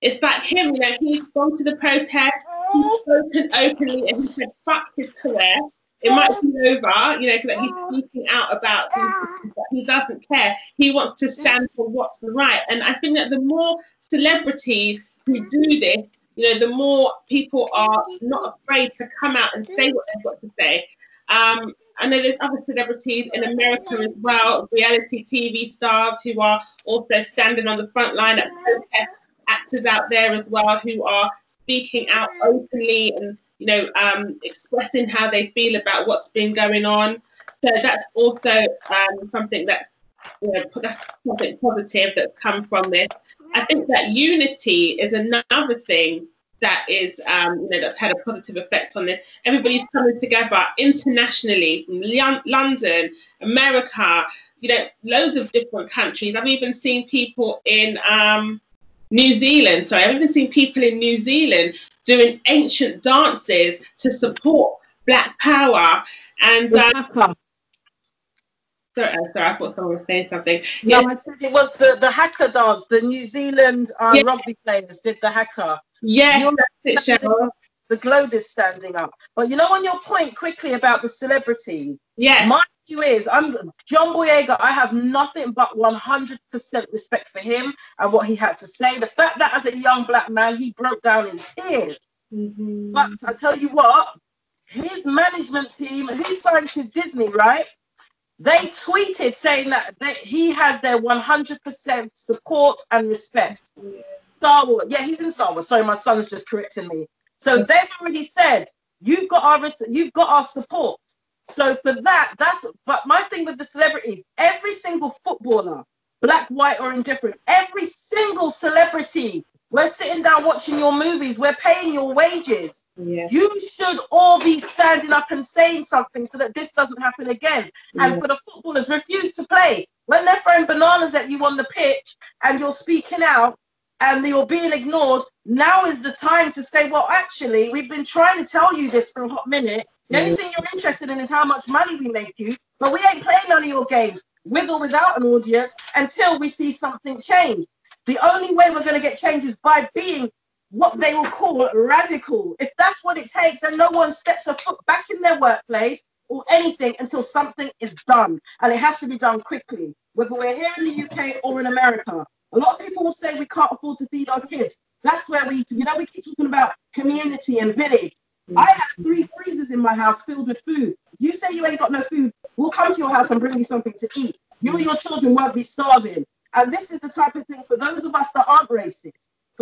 It's like him, you know, he's gone to the protest, he's spoken openly and he said, fuck his career. It might be over, you know, that he's speaking out about things, but he doesn't care. He wants to stand for what's right. And I think that the more celebrities who do this, you know, the more people are not afraid to come out and say what they've got to say. Um, I know there's other celebrities in America as well, reality TV stars who are also standing on the front line at protest actors out there as well who are speaking out openly and you know um, expressing how they feel about what's been going on. So that's also um, something that's you know that's something positive that's come from this. I think that unity is another thing that is, um, you know, that's had a positive effect on this. Everybody's coming together internationally from London, America, you know, loads of different countries. I've even seen people in um, New Zealand. Sorry, I've even seen people in New Zealand doing ancient dances to support Black Power. And um, sorry, uh, sorry, I thought someone was saying something. No. I said it was the, the haka dance. The New Zealand um, yes. rugby players did the haka. Yes, that's it, Cheryl the globe is standing up. But you know, on your point quickly about the celebrities, yeah, my view is I'm John Boyega. I have nothing but 100% respect for him and what he had to say. The fact that as a young black man he broke down in tears. Mm-hmm. But I tell you what, his management team, he signed to Disney, right? They tweeted saying that they, he has their 100% support and respect. Star Wars, yeah, he's in Star Wars. Sorry, my son's just correcting me. So they've already said you've got our you've got our support. So for that, that's but my thing with the celebrities, every single footballer, black, white, or indifferent, every single celebrity, we're sitting down watching your movies, we're paying your wages. Yeah. You should all be standing up and saying something so that this doesn't happen again. Yeah. And for the footballers, refuse to play. When they're throwing bananas at you on the pitch and you're speaking out, and you're being ignored, now is the time to say, well, actually, we've been trying to tell you this for a hot minute. The only thing you're interested in is how much money we make you, but we ain't playing none of your games, with or without an audience, until we see something change. The only way we're going to get change is by being what they will call radical. If that's what it takes, then no one steps a foot back in their workplace or anything until something is done. And it has to be done quickly, whether we're here in the UK or in America. A lot of people will say we can't afford to feed our kids. That's where we, you know, we keep talking about community and village. I have three freezers in my house filled with food. You say you ain't got no food, we'll come to your house and bring you something to eat. You and your children won't be starving. And this is the type of thing for those of us that aren't racist,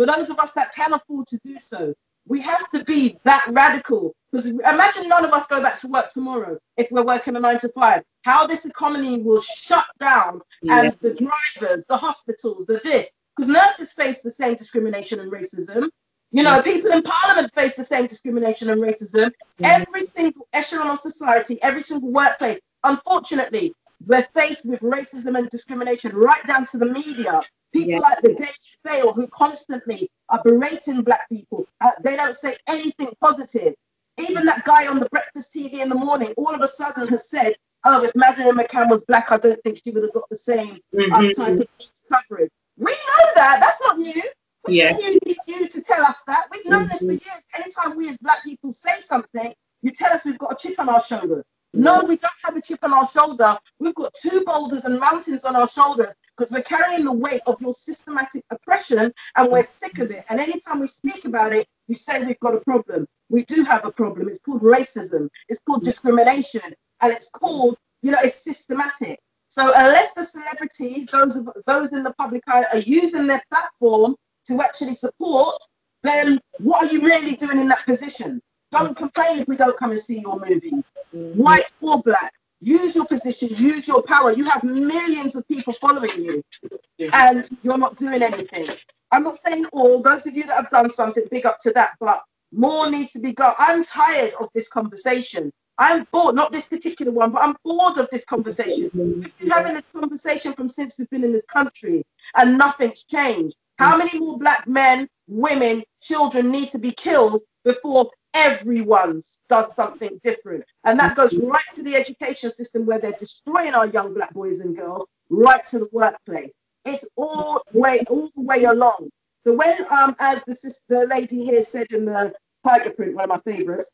for those of us that can afford to do so, we have to be that radical. Because imagine none of us go back to work tomorrow if we're working a nine to five. How this economy will shut down yeah. and the drivers, the hospitals, the this. Because nurses face the same discrimination and racism. You know, people in parliament face the same discrimination and racism. Every single echelon of society, every single workplace, unfortunately, we're faced with racism and discrimination right down to the media. People yes. like the Daily Fail who constantly are berating black people. Uh, they don't say anything positive. Even that guy on the breakfast TV in the morning, all of a sudden has said, "Oh, if Madeleine McCann was black, I don't think she would have got the same mm-hmm. um, type of coverage." We know that. That's not new. We yeah. You need you to tell us that. We've known mm-hmm. this for mm-hmm. years. Anytime we as black people say something, you tell us we've got a chip on our shoulder. No, we don't have a chip on our shoulder. We've got two boulders and mountains on our shoulders because we're carrying the weight of your systematic oppression and we're sick of it. And anytime we speak about it, you say we've got a problem. We do have a problem. It's called racism, it's called discrimination, and it's called, you know, it's systematic. So unless the celebrities, those of those in the public eye, are using their platform to actually support, then what are you really doing in that position? Don't complain if we don't come and see your movie, white or black use your position, use your power. You have millions of people following you, and you're not doing anything. I'm not saying all, those of you that have done something, big up to that, but more needs to be done. I'm tired of this conversation. I'm bored, not this particular one, but I'm bored of this conversation. We've been having this conversation from since we've been in this country, and nothing's changed. How many more black men, women, children need to be killed before everyone does something different. And that goes right to the education system where they're destroying our young black boys and girls, right to the workplace. It's all way all the way along. So when um as the sister lady here said in the tiger print, one of my favorites,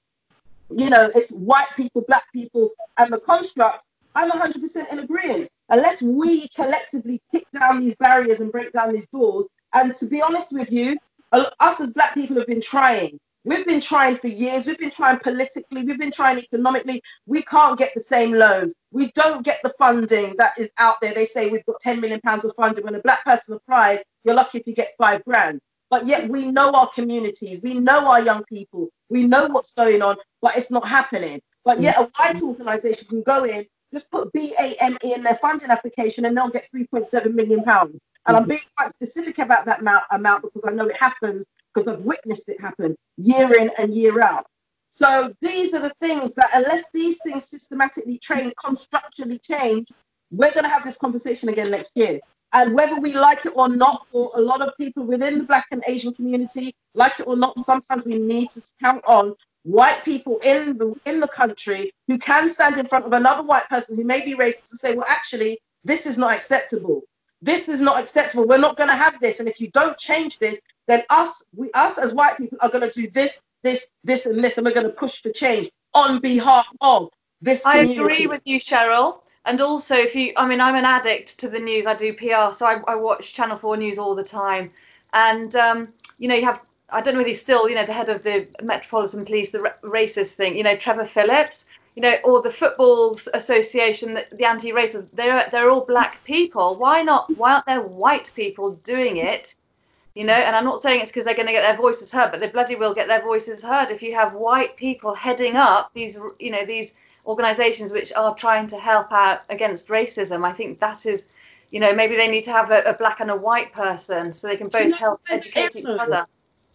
you know, it's white people, black people, and the construct, I'm 100% in agreement. Unless we collectively kick down these barriers and break down these doors, and to be honest with you, us as black people have been trying. We've been trying for years. We've been trying politically. We've been trying economically. We can't get the same loans. We don't get the funding that is out there. They say we've got 10 million pounds of funding. When a black person applies, you're lucky if you get five grand. But yet we know our communities. We know our young people. We know what's going on, but it's not happening. But yet a white organisation can go in, just put BAME in their funding application, and they'll get 3.7 million pounds. And I'm mm-hmm. being quite specific about that amount, amount because I know it happens because I've witnessed it happen year in and year out. So these are the things that, unless these things systematically train, constructually change, we're going to have this conversation again next year. And whether we like it or not, for a lot of people within the Black and Asian community, like it or not, sometimes we need to count on white people in the in the country who can stand in front of another white person who may be racist and say, well, actually, this is not acceptable. This is not acceptable. We're not going to have this. And if you don't change this, then us, we us as white people are going to do this, this, this, and this, and we're going to push for change on behalf of this. Community. I agree with you, Cheryl. And also, if you, I mean, I'm an addict to the news. I do PR, so I, I watch Channel 4 News all the time. And, um, you know, you have, I don't know whether he's still, you know, the head of the Metropolitan Police, the racist thing, you know, Trevor Phillips, you know, or the Football Association, the, the anti-racist, they're, they're all black people. Why not, why aren't there white people doing it? You know, and I'm not saying it's because they're going to get their voices heard, but they bloody will get their voices heard if you have white people heading up these, you know, these organisations which are trying to help out against racism. I think that is, you know, maybe they need to have a, a black and a white person so they can both help educate each other.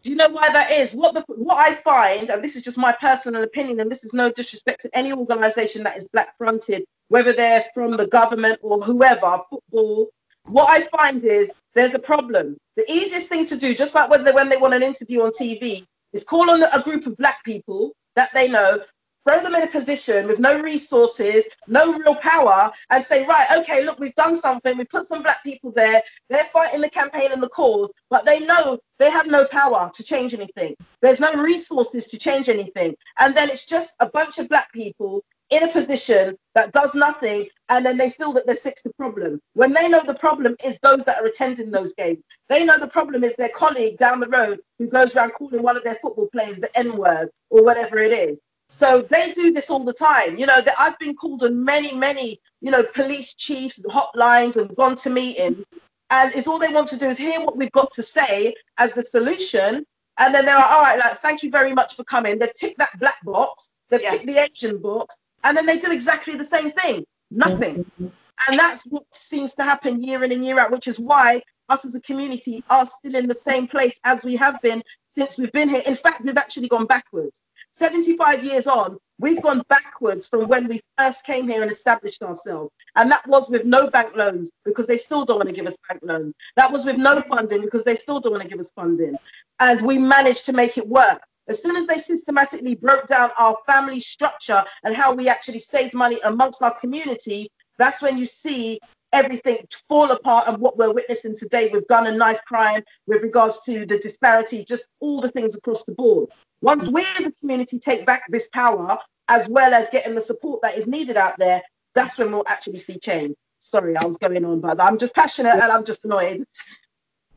Do you know why that is? What the what I find, and this is just my personal opinion, and this is no disrespect to any organisation that is black fronted, whether they're from the government or whoever, football. What I find is there's a problem. The easiest thing to do, just like when they when they want an interview on TV, is call on a group of black people that they know throw them in a position with no resources, no real power, and say, right, okay, look, we've done something, we put some black people there, they're fighting the campaign and the cause, but they know they have no power to change anything. There's no resources to change anything. And then it's just a bunch of black people in a position that does nothing and then they feel that they've fixed the problem. When they know the problem is those that are attending those games. They know the problem is their colleague down the road who goes around calling one of their football players the n word or whatever it is so they do this all the time. You know, that I've been called on many, many, you know, police chiefs, hotlines, and gone to meetings. And it's all they want to do is hear what we've got to say as the solution. And then they're like, all right, like, thank you very much for coming. They've ticked that black box, they've yeah. ticked the Asian box, and then they do exactly the same thing. Nothing. Mm-hmm. And that's what seems to happen year in and year out, which is why us as a community are still in the same place as we have been since we've been here. In fact, we've actually gone backwards. 75 years on, we've gone backwards from when we first came here and established ourselves. And that was with no bank loans because they still don't want to give us bank loans. That was with no funding because they still don't want to give us funding. And we managed to make it work. As soon as they systematically broke down our family structure and how we actually saved money amongst our community, that's when you see everything fall apart and what we're witnessing today with gun and knife crime, with regards to the disparities, just all the things across the board. Once we as a community take back this power, as well as getting the support that is needed out there, that's when we'll actually see change. Sorry, I was going on, but I'm just passionate and I'm just annoyed.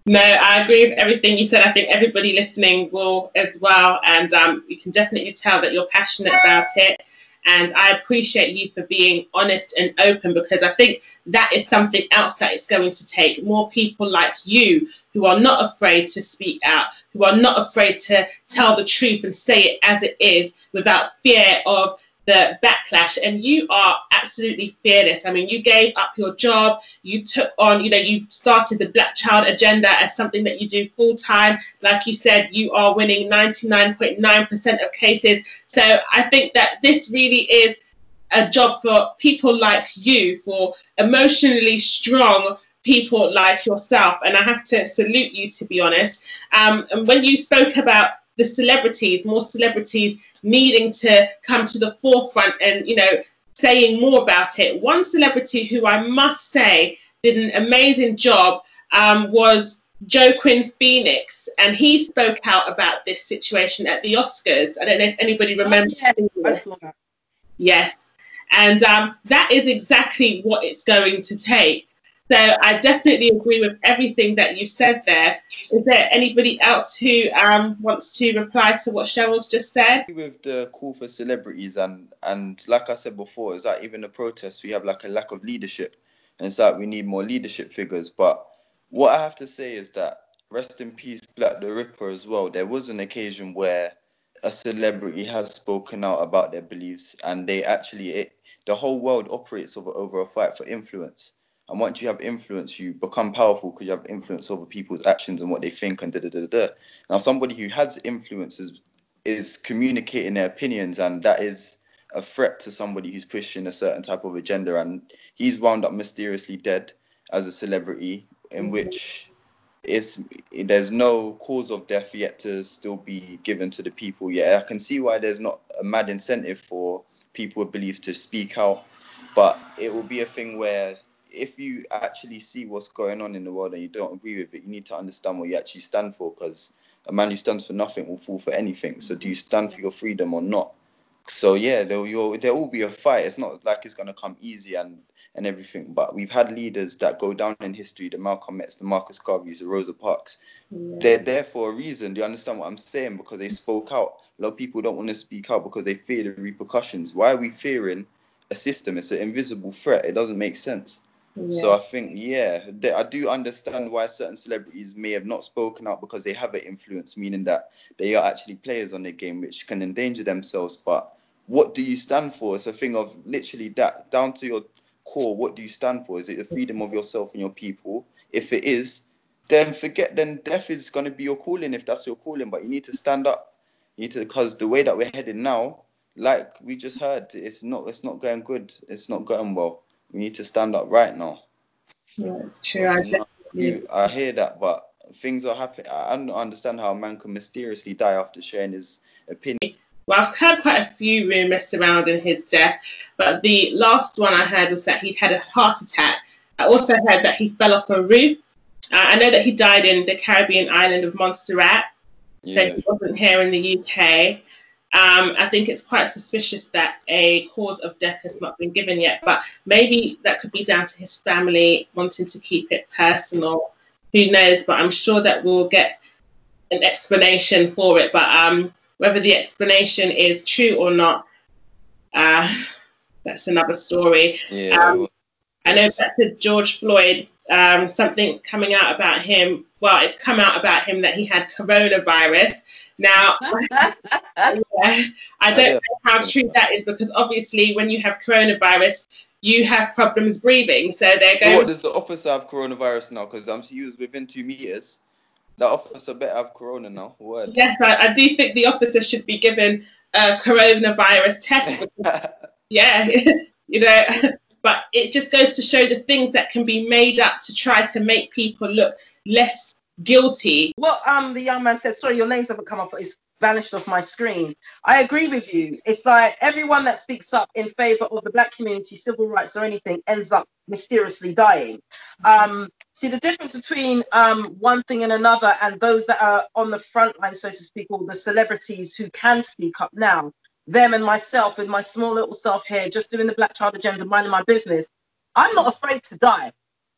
No, I agree with everything you said. I think everybody listening will as well. And um, you can definitely tell that you're passionate about it. And I appreciate you for being honest and open because I think that is something else that is going to take more people like you who are not afraid to speak out, who are not afraid to tell the truth and say it as it is without fear of the backlash and you are absolutely fearless. I mean you gave up your job you took on you know you started the black child agenda as something that you do full time like you said you are winning 99.9% of cases. So i think that this really is a job for people like you for emotionally strong people like yourself. And i have to salute you to be honest. Um, and when you spoke about the celebrities, more celebrities needing to come to the forefront and, you know, saying more about it. One celebrity who I must say did an amazing job um, was Joaquin Phoenix, and he spoke out about this situation at the Oscars. I don't know if anybody oh, remembers. Oh, yes, yes. and um, that is exactly what it's going to take. So I definitely agree with everything that you said there. Is there anybody else who um, wants to reply to what Cheryl's just said? With the call for celebrities and and like I said before, is that even the protests we have like a lack of leadership, and it's like we need more leadership figures. But what I have to say is that rest in peace, Black the Ripper as well. There was an occasion where a celebrity has spoken out about their beliefs, and they actually it, the whole world operates over over a fight for influence. And once you have influence, you become powerful because you have influence over people's actions and what they think and da da da da. Now, somebody who has influence is, is communicating their opinions, and that is a threat to somebody who's pushing a certain type of agenda. And he's wound up mysteriously dead as a celebrity, in mm-hmm. which it's there's no cause of death yet to still be given to the people. Yeah, I can see why there's not a mad incentive for people with beliefs to speak out, but it will be a thing where if you actually see what's going on in the world and you don't agree with it, you need to understand what you actually stand for because a man who stands for nothing will fall for anything. So do you stand for your freedom or not? So yeah, there will there will be a fight. It's not like it's gonna come easy and and everything. But we've had leaders that go down in history: the Malcolm X, the Marcus Garveys, the Rosa Parks. Yeah. They're there for a reason. Do you understand what I'm saying? Because they spoke out. A lot of people don't want to speak out because they fear the repercussions. Why are we fearing a system? It's an invisible threat. It doesn't make sense. Yeah. So I think, yeah, they, I do understand why certain celebrities may have not spoken out because they have an influence, meaning that they are actually players on the game, which can endanger themselves. But what do you stand for? It's a thing of literally that down to your core. What do you stand for? Is it the freedom of yourself and your people? If it is, then forget. Then death is going to be your calling if that's your calling. But you need to stand up. You need to because the way that we're heading now, like we just heard, it's not. It's not going good. It's not going well we need to stand up right now. Yeah, it's true. I, I hear that, but things are happening. I don't understand how a man can mysteriously die after sharing his opinion. Well, I've heard quite a few rumours surrounding his death, but the last one I heard was that he'd had a heart attack. I also heard that he fell off a roof. Uh, I know that he died in the Caribbean island of Montserrat, yeah. so he wasn't here in the UK. Um, I think it's quite suspicious that a cause of death has not been given yet, but maybe that could be down to his family wanting to keep it personal. Who knows? But I'm sure that we'll get an explanation for it. But um, whether the explanation is true or not, uh, <laughs> that's another story. Yeah. Um, I know that George Floyd, um, something coming out about him. Well, it's come out about him that he had coronavirus. Now, <laughs> yeah, I don't know how true that is because obviously, when you have coronavirus, you have problems breathing. So they're going. what does the officer have coronavirus now? Because I'm um, he was within two meters. The officer better have corona now. Word. Yes, I, I do think the officer should be given a coronavirus test. Because, <laughs> <laughs> yeah, you know. But it just goes to show the things that can be made up to try to make people look less guilty. Well, um, the young man said, sorry, your names haven't come up, it's vanished off my screen. I agree with you. It's like everyone that speaks up in favor of the black community, civil rights, or anything ends up mysteriously dying. Um, see, the difference between um, one thing and another, and those that are on the front line, so to speak, or the celebrities who can speak up now, them and myself, with my small little self here, just doing the black child agenda, minding my business, I'm not afraid to die.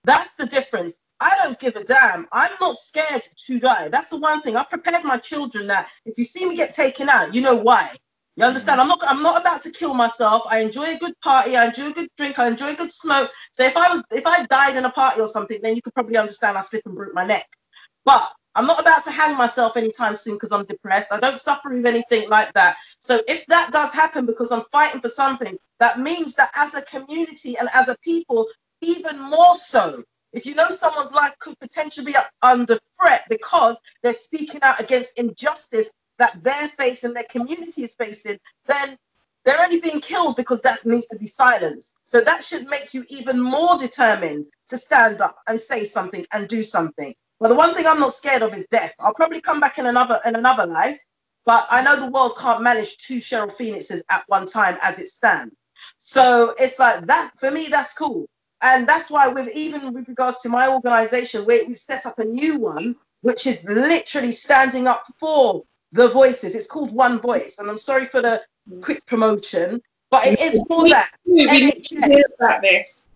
That's the difference. I don't give a damn. I'm not scared to die. That's the one thing. I've prepared my children that if you see me get taken out, you know why. You understand? I'm not I'm not about to kill myself. I enjoy a good party, I enjoy a good drink, I enjoy a good smoke. So if I was if I died in a party or something, then you could probably understand I slip and broke my neck. But I'm not about to hang myself anytime soon because I'm depressed. I don't suffer with anything like that. So if that does happen because I'm fighting for something, that means that as a community and as a people, even more so, if you know someone's life could potentially be under threat because they're speaking out against injustice that they're facing, their community is facing, then they're only being killed because that needs to be silenced. So that should make you even more determined to stand up and say something and do something. Well, the one thing I'm not scared of is death. I'll probably come back in another in another life, but I know the world can't manage two Cheryl Phoenixes at one time as it stands. So it's like that for me. That's cool and that's why with even with regards to my organization we've set up a new one which is literally standing up for the voices it's called one voice and i'm sorry for the quick promotion but it is for that we need to about this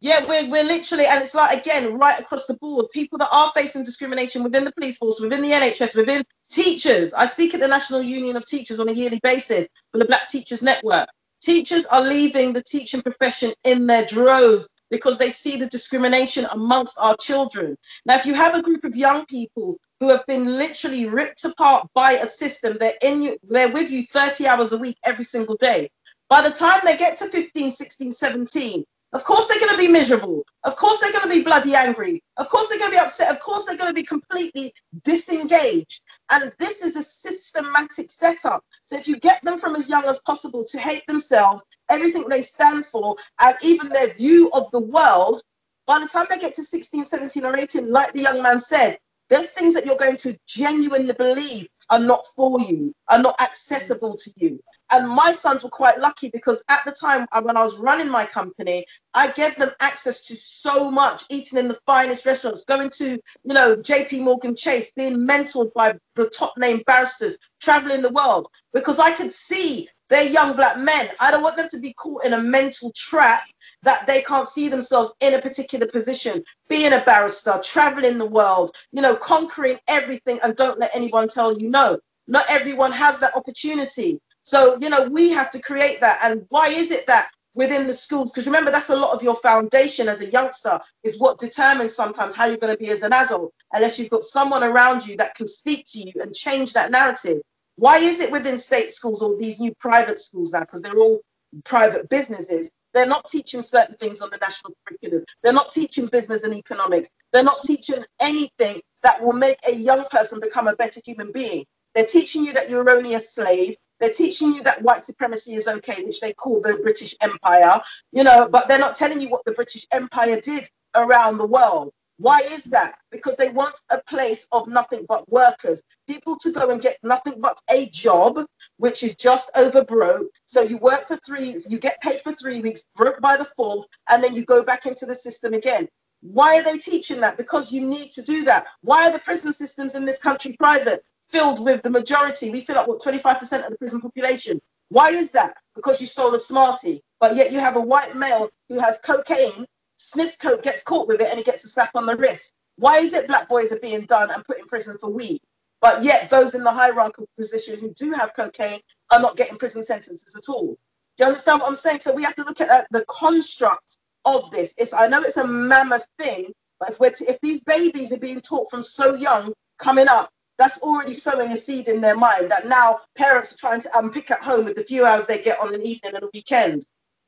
yeah we're, we're literally and it's like again right across the board people that are facing discrimination within the police force within the nhs within teachers i speak at the national union of teachers on a yearly basis for the black teachers network Teachers are leaving the teaching profession in their droves because they see the discrimination amongst our children. Now, if you have a group of young people who have been literally ripped apart by a system, they're in you, they're with you 30 hours a week every single day. By the time they get to 15, 16, 17, of course they're going to be miserable. Of course they're going to be bloody angry. Of course they're going to be upset. Of course they're going to be completely disengaged And this is a systematic setup. So if you get them from as young as possible to hate themselves, everything they stand for, and even their view of the world, by the time they get to 16, 17, or 18, like the young man said, there's things that you're going to genuinely believe are not for you, are not accessible to you. And my sons were quite lucky because at the time uh, when I was running my company, I gave them access to so much, eating in the finest restaurants, going to, you know, JP Morgan Chase, being mentored by the top name barristers, traveling the world, because I could see they're young black men. I don't want them to be caught in a mental trap that they can't see themselves in a particular position, being a barrister, traveling the world, you know, conquering everything and don't let anyone tell you no. Not everyone has that opportunity. So, you know, we have to create that. And why is it that within the schools? Because remember, that's a lot of your foundation as a youngster, is what determines sometimes how you're going to be as an adult, unless you've got someone around you that can speak to you and change that narrative. Why is it within state schools or these new private schools now? Because they're all private businesses. They're not teaching certain things on the national curriculum. They're not teaching business and economics. They're not teaching anything that will make a young person become a better human being. They're teaching you that you're only a slave. They're teaching you that white supremacy is okay, which they call the British Empire, you know, but they're not telling you what the British Empire did around the world. Why is that? Because they want a place of nothing but workers, people to go and get nothing but a job, which is just over broke. So you work for three, you get paid for three weeks, broke by the fourth, and then you go back into the system again. Why are they teaching that? Because you need to do that. Why are the prison systems in this country private? filled with the majority. We fill up what 25% of the prison population. Why is that? Because you stole a smartie, but yet you have a white male who has cocaine, sniffs coke, gets caught with it, and he gets a slap on the wrist. Why is it black boys are being done and put in prison for weed, but yet those in the hierarchical position who do have cocaine are not getting prison sentences at all? Do you understand what I'm saying? So we have to look at uh, the construct of this. It's I know it's a mammoth thing, but if we're if these babies are being taught from so young coming up that's already sowing a seed in their mind that now parents are trying to unpick at home with the few hours they get on an evening and a weekend.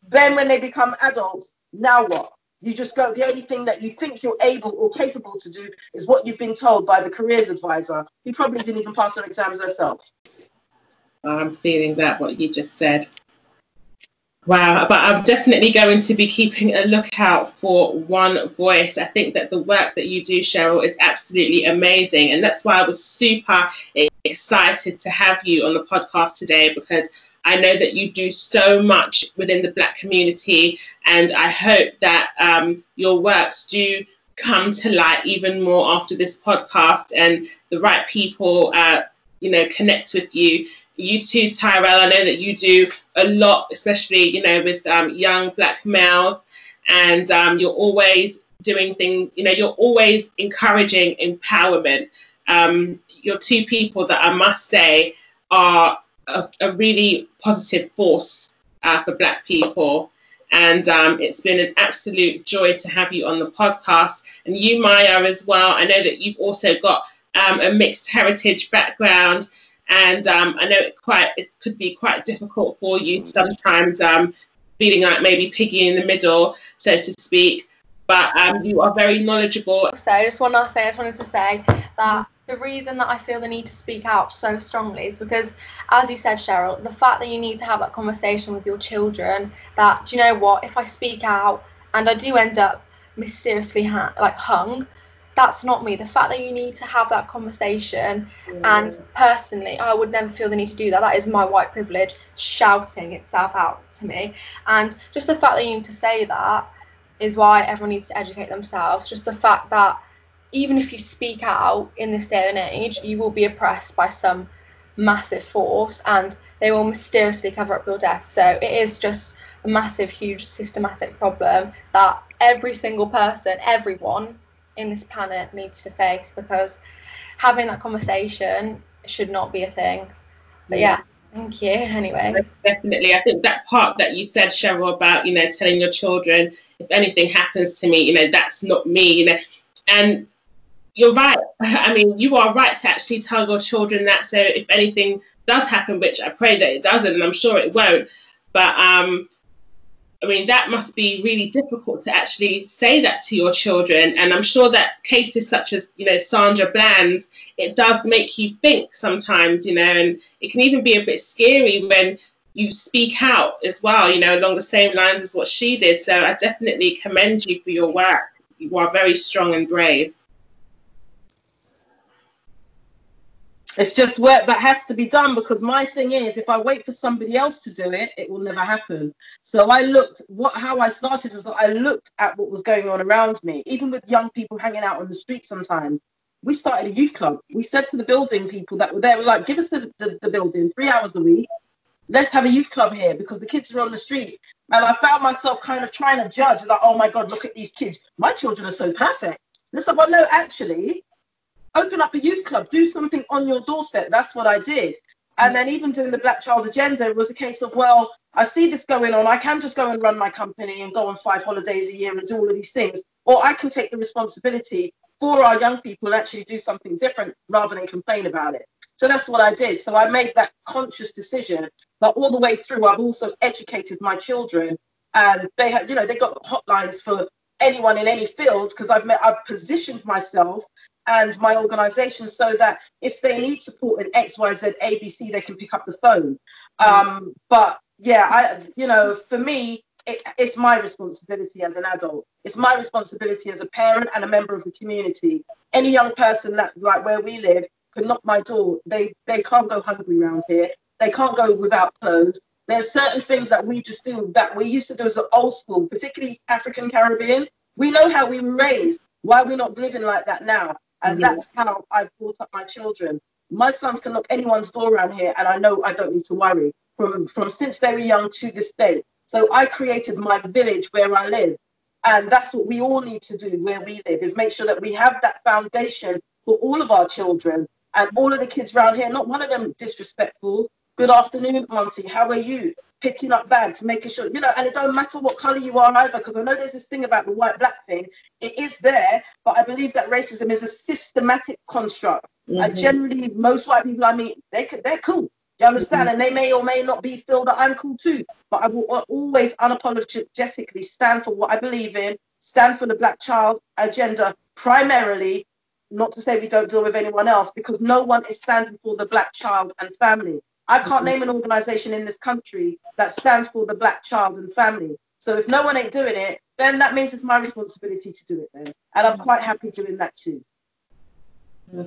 Then when they become adults, now what? You just go, the only thing that you think you're able or capable to do is what you've been told by the careers advisor, who probably didn't even pass her exams herself. Oh, I'm feeling that, what you just said. Wow, but I'm definitely going to be keeping a lookout for One Voice. I think that the work that you do, Cheryl, is absolutely amazing. And that's why I was super excited to have you on the podcast today because I know that you do so much within the Black community. And I hope that um, your works do come to light even more after this podcast and the right people, uh, you know, connect with you you too, Tyrell. I know that you do a lot, especially you know with um, young black males, and um, you're always doing things. You know, you're always encouraging empowerment. Um, you're two people that I must say are a, a really positive force uh, for Black people. And um, it's been an absolute joy to have you on the podcast. And you, Maya, as well. I know that you've also got um, a mixed heritage background and um, I know it quite it could be quite difficult for you sometimes, um, feeling like maybe piggy in the middle, so to speak. But um, you are very knowledgeable. So, just one last thing, I just wanted to say that the reason that I feel the need to speak out so strongly is because, as you said, Cheryl, the fact that you need to have that conversation with your children. That do you know what? If I speak out and I do end up mysteriously ha- like hung, that's not me. The fact that you need to have that conversation, mm. and personally, I would never feel the need to do that. That is my white privilege shouting itself out to me. And just the fact that you need to say that is why everyone needs to educate themselves. Just the fact that even if you speak out in this day and age, you will be oppressed by some massive force and they will mysteriously cover up your death. So it is just a massive, huge systematic problem that every single person, everyone in this planet needs to face because having that conversation should not be a thing. But yeah, yeah thank you. <laughs> Anyway, definitely. I think that part that you said, Cheryl, about you know telling your children if anything happens to me, you know that's not me. You know, and you're right. <laughs> I mean, you are right to actually tell your children that. So if anything does happen, which I pray that it doesn't, and I'm sure it won't, but um, I mean, that must be really difficult to actually say that to your children. And I'm sure that cases such as, you know, Sandra Bland's, it does make you think sometimes, you know, and it can even be a bit scary when you speak out as well, you know, along the same lines as what she did. So I definitely commend you for your work. You are very strong and brave. It's just work that has to be done because my thing is, if I wait for somebody else to do it, it will never happen. So I looked what how I started was I looked at what was going on around me, even with young people hanging out on the street sometimes. We started a youth club. We said to the building people that were there, we're like, give us the, the, the building three hours a week. Let's have a youth club here because the kids are on the street. And I found myself kind of trying to judge, like, oh my God, look at these kids. My children are so perfect. And it's like, well, no, actually, open up a youth club, do something on your doorstep. That's what I did. And then even doing the Black Child Agenda, was a case of, well, I see this going on. I can just go and run my company and go on five holidays a year and do all of these things. Or I can take the responsibility for our young people and actually do something different rather than complain about it. So that's what I did. So I made that conscious decision. But all the way through, I've also educated my children and they have, you know, they got hotlines for anyone in any field because I've met, I've positioned myself and my organization so that if they need support in X, Y, Z, A, B, C, they can pick up the phone. Um, but yeah, I, you know, for me, it, it's my responsibility as an adult. It's my responsibility as a parent and a member of the community. Any young person that, like where we live, could knock my door. They they can't go hungry around here. They can't go without clothes. There's certain things that we just do that we used to do as an old school, particularly African Caribbeans. We know how we were raised. Why are we not living like that now? And yeah. that's how I brought up my children. My sons can knock anyone's door around here, and I know I don't need to worry from, from since they were young to this day. So I created my village where I live. And that's what we all need to do where we live is make sure that we have that foundation for all of our children and all of the kids around here. Not one of them disrespectful. Good afternoon, Auntie. How are you? picking up bags, making sure, you know, and it don't matter what color you are either, because I know there's this thing about the white black thing. It is there, but I believe that racism is a systematic construct. Mm-hmm. And generally, most white people I meet, they could, they're cool. Do you understand? Mm-hmm. And they may or may not be feel that I'm cool too. But I will always unapologetically stand for what I believe in, stand for the black child agenda primarily. Not to say we don't deal with anyone else, because no one is standing for the black child and family. I can't name an organization in this country that stands for the black child and family. So if no one ain't doing it, then that means it's my responsibility to do it then. And I'm quite happy doing that too.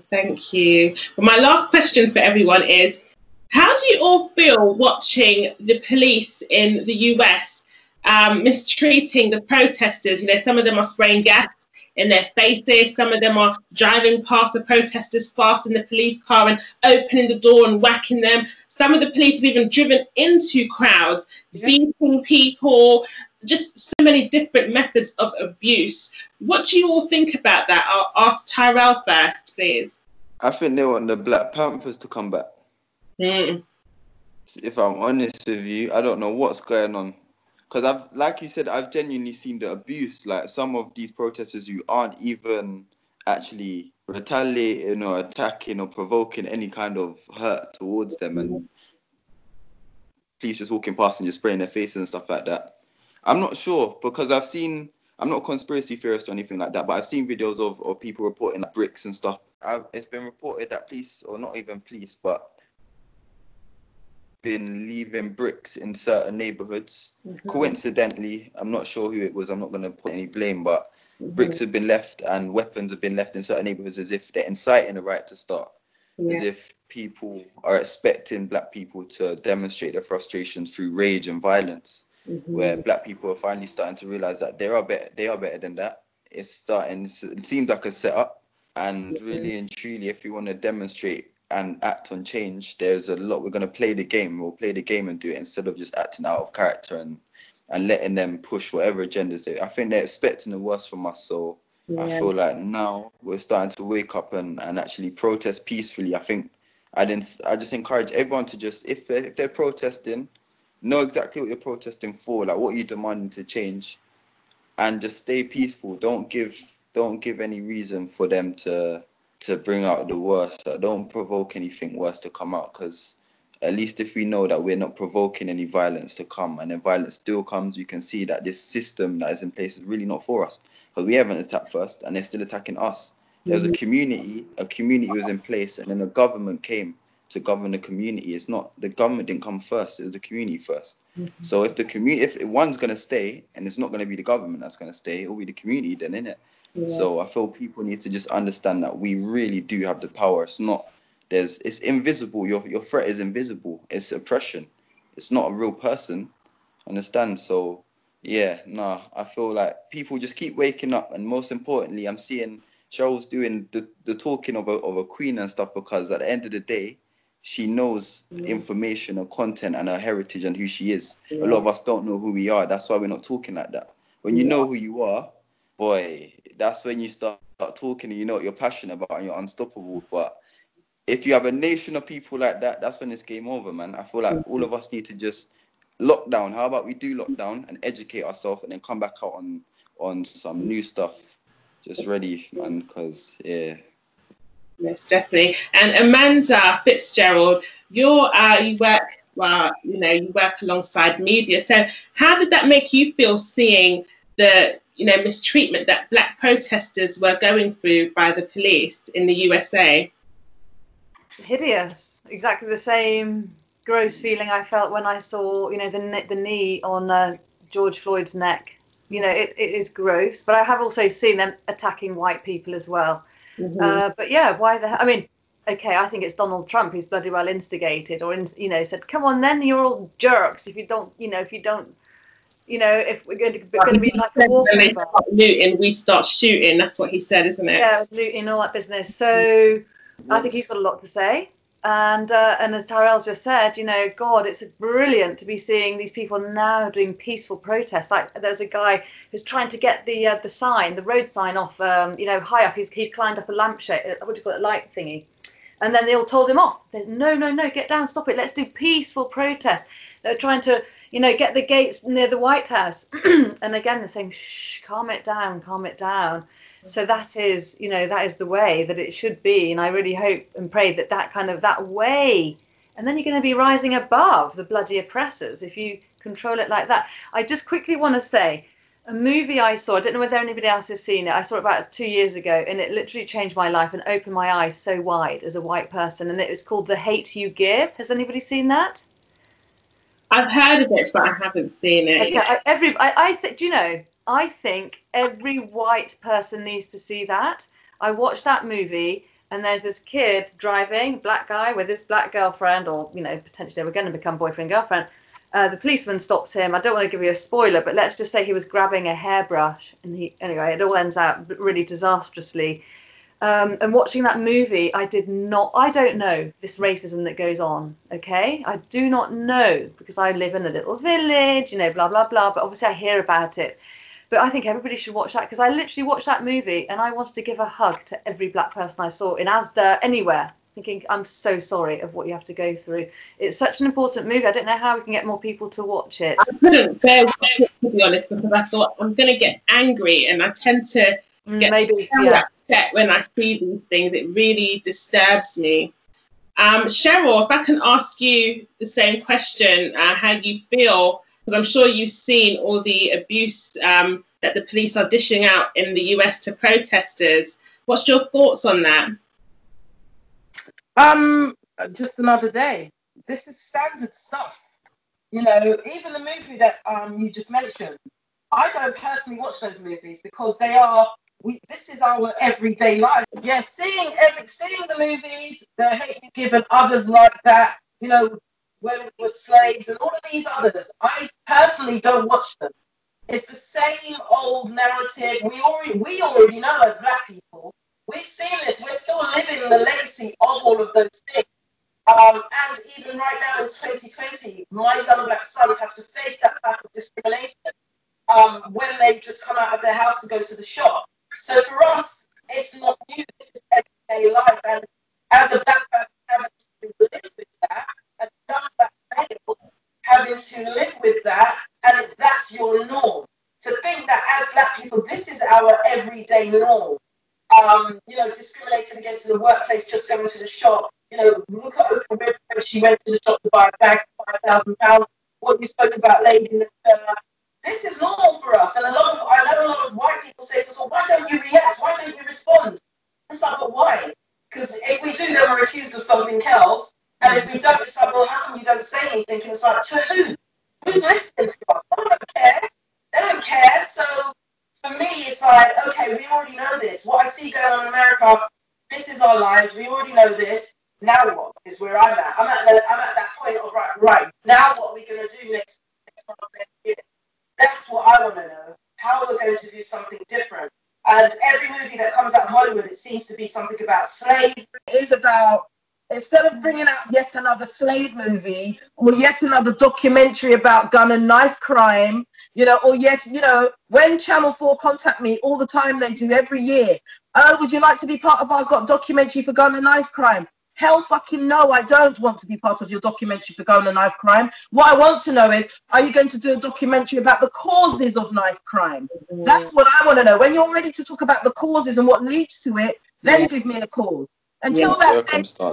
Thank you. Well, my last question for everyone is how do you all feel watching the police in the US um, mistreating the protesters? You know, some of them are spraying gas in their faces. Some of them are driving past the protesters fast in the police car and opening the door and whacking them. Some of the police have even driven into crowds, yeah. beating people, just so many different methods of abuse. What do you all think about that? I'll ask Tyrell first, please. I think they want the Black Panthers to come back. Mm. If I'm honest with you, I don't know what's going on. Because I've, like you said, I've genuinely seen the abuse. Like some of these protesters who aren't even actually retaliating or attacking or provoking any kind of hurt towards them and police just walking past and just spraying their faces and stuff like that. I'm not sure because I've seen I'm not a conspiracy theorist or anything like that, but I've seen videos of, of people reporting like bricks and stuff. I've, it's been reported that police, or not even police, but been leaving bricks in certain neighborhoods. Mm-hmm. Coincidentally, I'm not sure who it was. I'm not going to put any blame, but. Bricks have been left and weapons have been left in certain neighborhoods as if they're inciting the right to start. As if people are expecting black people to demonstrate their frustrations through rage and violence. Mm-hmm. Where black people are finally starting to realize that they are better they are better than that. It's starting it seems like a setup. And mm-hmm. really and truly if you want to demonstrate and act on change, there's a lot we're gonna play the game. We'll play the game and do it instead of just acting out of character and and letting them push whatever agendas they. I think they're expecting the worst from us. So yeah. I feel like now we're starting to wake up and, and actually protest peacefully. I think I didn't. I just encourage everyone to just if they if they're protesting, know exactly what you're protesting for, like what you're demanding to change, and just stay peaceful. Don't give don't give any reason for them to to bring out the worst. don't provoke anything worse to come out because at least if we know that we're not provoking any violence to come and then violence still comes, you can see that this system that is in place is really not for us. Because we haven't attacked first and they're still attacking us. There's a Mm-hmm. community, a community was in place and then the government came to govern the community. It's not the government didn't come first, it was the community 1st Mm-hmm. So if the community if one's gonna stay and it's not gonna be the government that's gonna stay, it'll be the community then, innit? Yeah. So I feel people need to just understand that we really do have the power. It's not there's it's invisible. Your your threat is invisible. It's oppression. It's not a real person. Understand? So yeah, nah. I feel like people just keep waking up, and most importantly, I'm seeing Cheryl's doing the, the talking of a of a queen and stuff because at the end of the day, she knows Yeah. information and content and her heritage and who she is. Yeah. A lot of us don't know who we are. That's why we're not talking like that. When you Yeah. know who you are, boy, that's when you start, start talking and you know what you're passionate about and you're unstoppable. But if you have a nation of people like that, that's when it's game over, man. I feel like all of us need to just lock down. How about we do lock down and educate ourselves and then come back out on on some new stuff. Just ready, man, because yeah. Yes, definitely. And Amanda Fitzgerald, you're uh, you work well, you know, you work alongside media. So how did that make you feel seeing the you know mistreatment that black protesters were going through by the police in the USA? Hideous. Exactly the same gross feeling I felt when I saw, you know, the the knee on uh, George Floyd's neck. You know, it, it is gross, but I have also seen them attacking white people as well. Mhm. Uh, but yeah, why the? I mean, okay, I think it's Donald Trump who's bloody well instigated, or in, you know, said, "Come on, then you're all jerks if you don't, you know, if you don't." You know, if we're going to, going to be like a walkover. looting, we start shooting. That's what he said, isn't it? Yeah, looting all that business. So I think he's got a lot to say. And uh, and as Tyrell just said, you know, God, it's brilliant to be seeing these people now doing peaceful protests. Like there's a guy who's trying to get the uh, the sign, the road sign off, um, you know, high up. He's he climbed up a lampshade, uh, what do you call it, light thingy, and then they all told him off. They said, no, no, no, get down, stop it. Let's do peaceful protest. They're trying to, you know, get the gates near the White House, <clears throat> and again they're saying, shh, calm it down, calm it down. So that is, you know, that is the way that it should be, and I really hope and pray that that kind of that way, and then you're going to be rising above the bloody oppressors if you control it like that. I just quickly want to say, a movie I saw. I don't know whether anybody else has seen it. I saw it about two years ago, and it literally changed my life and opened my eyes so wide as a white person. And it was called The Hate You Give. Has anybody seen that? I've heard of it, but I haven't seen it. Okay, I, every I, I do you know? I think every white person needs to see that. I watched that movie, and there's this kid driving, black guy with his black girlfriend, or you know, potentially they were going to become boyfriend girlfriend. Uh, the policeman stops him. I don't want to give you a spoiler, but let's just say he was grabbing a hairbrush, and he anyway, it all ends out really disastrously. Um, and watching that movie, I did not, I don't know this racism that goes on, okay? I do not know because I live in a little village, you know, blah, blah, blah, but obviously I hear about it. But I think everybody should watch that because I literally watched that movie and I wanted to give a hug to every black person I saw in Asda, anywhere, thinking, I'm so sorry of what you have to go through. It's such an important movie. I don't know how we can get more people to watch it. I couldn't bear watching it, to be honest, because I thought I'm going to get angry, and I tend to get Maybe, yeah. upset when I see these things. It really disturbs me. Um, Cheryl, if I can ask you the same question, uh, how you feel, because I'm sure you've seen all the abuse um, that the police are dishing out in the US to protesters. What's your thoughts on that? Um, just another day. This is standard stuff. You know, even the movie that um you just mentioned. I don't personally watch those movies because they are. We, this is our everyday life. Yeah, seeing seeing the movies, the hate you give and others like that. You know, when we were slaves and all of these others. I personally don't watch them. It's the same old narrative. We already we already know as black people. We've seen this. We're still living the legacy of all of those things. Um, and even right now in 2020, my young black sons have to face that type of discrimination um, when they just come out of their house and go to the shop. So for us, it's not new. This is everyday life. And as a black person having to live with that, as a young black male having to live with that, and that's your norm. To think that as black people, this is our everyday norm. Um, you know, discriminated against in the workplace, just going to the shop, You know, look at Oprah Winfrey. She went to the shop to buy a bag for five thousand pounds. What you spoke about, lady, this is normal for us. And a lot of I know a lot of white people say, "So why don't you react? Why don't you respond?" It's like, but why? Because if we do, then we're accused of something else. And if we don't, it's like, well, how come you don't say anything? And it's like, to who? Who's listening to us? They don't care. They don't care. So for me, it's like, okay, we already know this. What I see going on in America, this is our lives. We already know this. Now what is where I'm at. I'm at, I'm at that point of right, right. Now what are we going to do next, next, next year? That's what I want to know. How we're going to do something different. And every movie that comes out of Hollywood, it seems to be something about slavery. It is about instead of bringing out yet another slave movie or yet another documentary about gun and knife crime, you know, or yet, you know, when Channel 4 contact me all the time, they do every year, oh, would you like to be part of our got documentary for gun and knife crime? Hell fucking no, I don't want to be part of your documentary for gun and knife crime. What I want to know is, are you going to do a documentary about the causes of knife crime? Mm-hmm. That's what I want to know. When you're ready to talk about the causes and what leads to it, then give me a call. Until that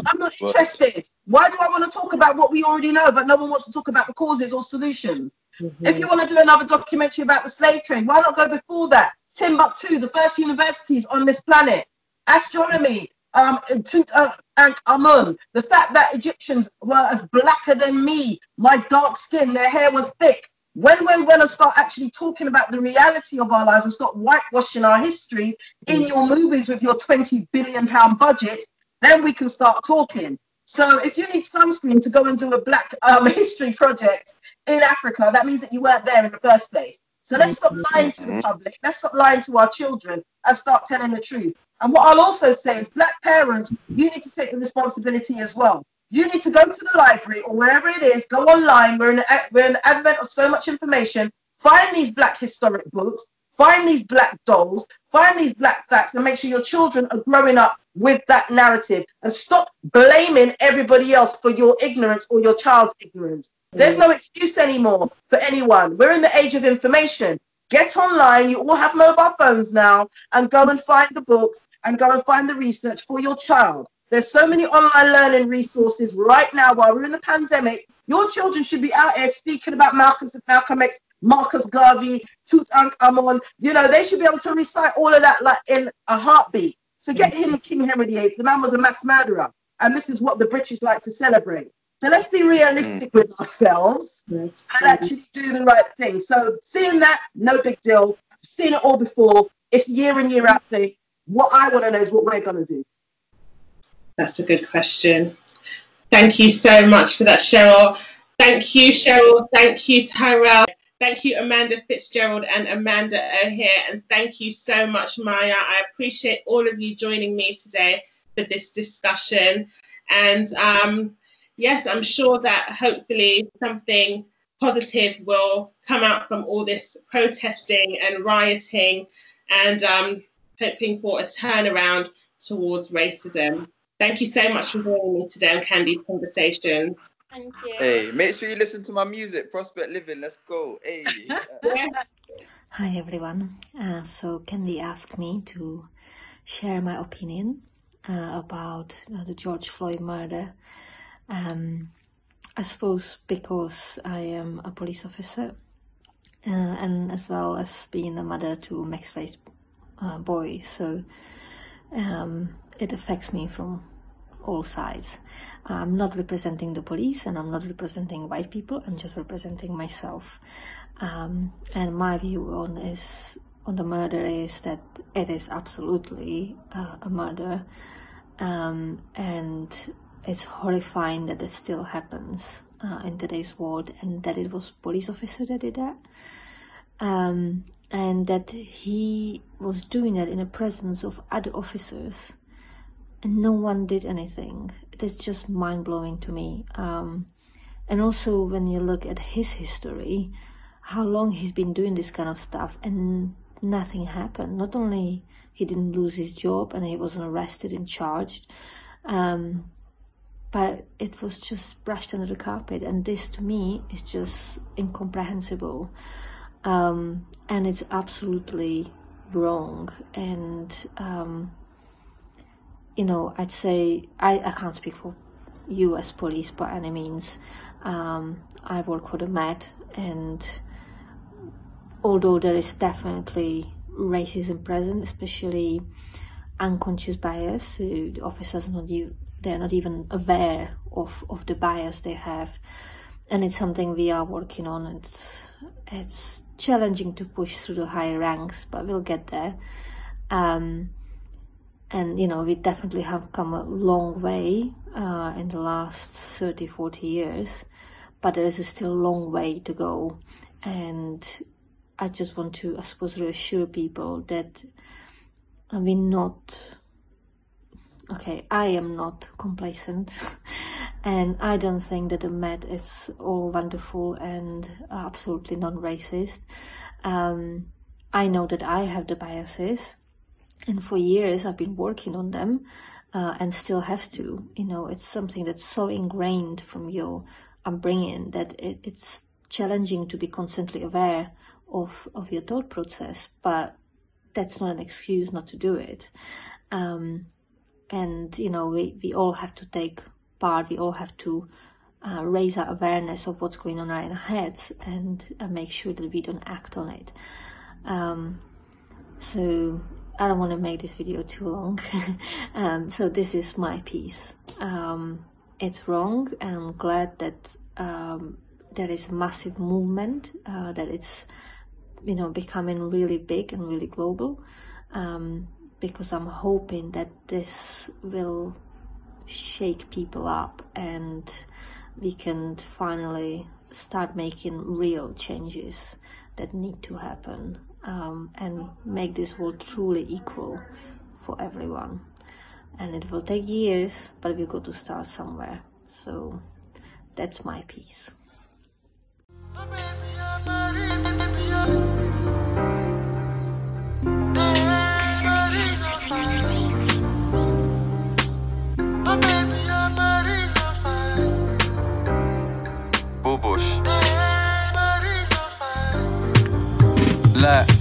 I'm not interested. Why do I want to talk about what we already know, but no one wants to talk about the causes or solutions? Mm-hmm. If you want to do another documentary about the slave trade, why not go before that? Timbuktu, the first universities on this planet, astronomy, um, Tutankhamun, the fact that Egyptians were as blacker than me, my dark skin, their hair was thick. When we're going to start actually talking about the reality of our lives and stop whitewashing our history in mm. your movies with your 20 billion pound budget, then we can start talking. So if you need sunscreen to go and do a black um, <laughs> history project in Africa, that means that you weren't there in the first place. So let's stop lying to the public. Let's stop lying to our children and start telling the truth. And what I'll also say is, black parents, you need to take the responsibility as well. You need to go to the library or wherever it is, go online. We're in, the, we're in the advent of so much information. Find these black historic books, find these black dolls, find these black facts, and make sure your children are growing up with that narrative and stop blaming everybody else for your ignorance or your child's ignorance. There's no excuse anymore for anyone. We're in the age of information. Get online. You all have mobile phones now and go and find the books and go and find the research for your child. There's so many online learning resources right now while we're in the pandemic. Your children should be out here speaking about Malcolm, Malcolm X, Marcus Garvey, Tutankhamun. You know, they should be able to recite all of that like in a heartbeat. Forget him, King Henry VIII. The man was a mass murderer. And this is what the British like to celebrate. So let's be realistic mm. with ourselves and actually do the right thing. So seeing that, no big deal. I've seen it all before. It's year in, year out thing. What I want to know is what we're going to do. That's a good question. Thank you so much for that, Cheryl. Thank you, Cheryl. Thank you, Tyrell. Thank you, Amanda Fitzgerald and Amanda O'Hare. And thank you so much, Maya. I appreciate all of you joining me today for this discussion. And um, yes, I'm sure that hopefully something positive will come out from all this protesting and rioting and um, hoping for a turnaround towards racism. Thank you so much for joining me today on Kandy's Conversations. Thank you. Hey, make sure you listen to my music, Prospect Living. Let's go. Hey. <laughs> Hi everyone. Uh, so Kandy asked me to share my opinion uh, about uh, the George Floyd murder. Um, I suppose because I am a police officer uh, and as well as being a mother to mixed race uh, boy, so um, it affects me from all sides. I'm not representing the police and I'm not representing white people, I'm just representing myself. Um, and my view on is on the murder is that it is absolutely uh, a murder. Um, and it's horrifying that it still happens uh, in today's world and that it was police officer that did that. Um, and that he was doing it in the presence of other officers and no one did anything. That's just mind blowing to me. Um, and also, when you look at his history, how long he's been doing this kind of stuff, and nothing happened. Not only he didn't lose his job and he wasn't arrested and charged, um, but it was just brushed under the carpet. And this, to me, is just incomprehensible, um, and it's absolutely wrong. And um, you know, I'd say I, I can't speak for U.S. police by any means. Um, I work for the Met, and although there is definitely racism present, especially unconscious bias, so the officers not they're not even aware of, of the bias they have, and it's something we are working on. It's it's challenging to push through the higher ranks, but we'll get there. Um, and you know we definitely have come a long way uh, in the last 30 40 years but there is still a long way to go. And i just want to i suppose reassure people that we're not okay i am not complacent. <laughs> And i don't think that the met is all wonderful and absolutely non-racist. Um, i know that i have the biases and for years I've been working on them uh, and still have to. You know, it's something that's so ingrained from your upbringing that it, it's challenging to be constantly aware of, of your thought process, but that's not an excuse not to do it. Um, and, you know, we, we all have to take part, we all have to uh, raise our awareness of what's going on in our heads and uh, make sure that we don't act on it. Um, so I don't want to make this video too long. <laughs> um, so this is my piece. Um, it's wrong and I'm glad that um, there is a massive movement, uh, that it's, you know, becoming really big and really global. Um, because I'm hoping that this will shake people up and we can finally start making real changes that need to happen um, and make this world truly equal for everyone. And it will take years, but we got to start somewhere. So that's my piece. Like, yo,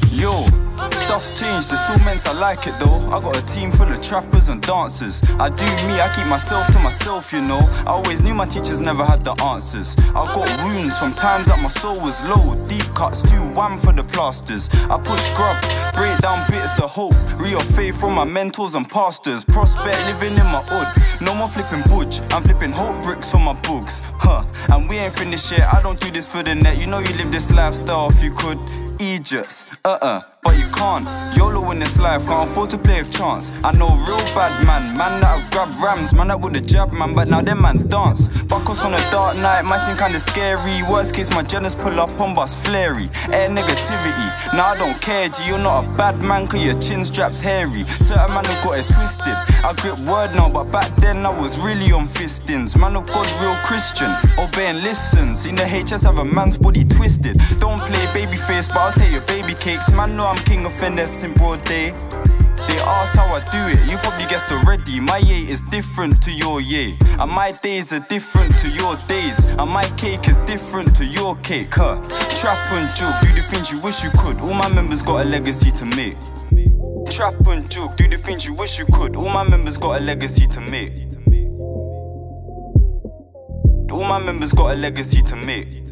stuff's changed, it's all I like it though. I got a team full of trappers and dancers. I do me, I keep myself to myself, you know. I always knew my teachers never had the answers. I got wounds from times that my soul was low. Deep cuts, too wham for the plasters. I push grub, break down bits of hope. Real faith from my mentors and pastors. Prospect living in my hood. No more flipping budge, I'm flipping hope bricks for my books. Huh, and we ain't finished yet. I don't do this for the net. You know you live this lifestyle if you could. Aegis, uh-uh, but you can't. YOLO in this life, can't afford to play with chance. I know real bad man, man that have grabbed rams, man that would have jabbed man, but now them man dance. Buckles on a dark night, might seem kinda scary. Worst case, my jealous pull up on bus flary. Air negativity, now I don't care, G, you're not a bad man, cause your chin strap's hairy. Certain man have got it twisted. I grip word now, but back then I was really on fistings. Man of God, real Christian, obeying listen. Seen the HS have a man's body twisted. Don't play baby face, but I'll take your baby cakes. Man, know I'm king of finesse in broad day. They ask how I do it, you probably guessed already. My yay is different to your yay. And my days are different to your days. And my cake is different to your cake, huh? Trap and joke, do the things you wish you could. All my members got a legacy to make. Trap and joke, do the things you wish you could. All my members got a legacy to make. All my members got a legacy to make.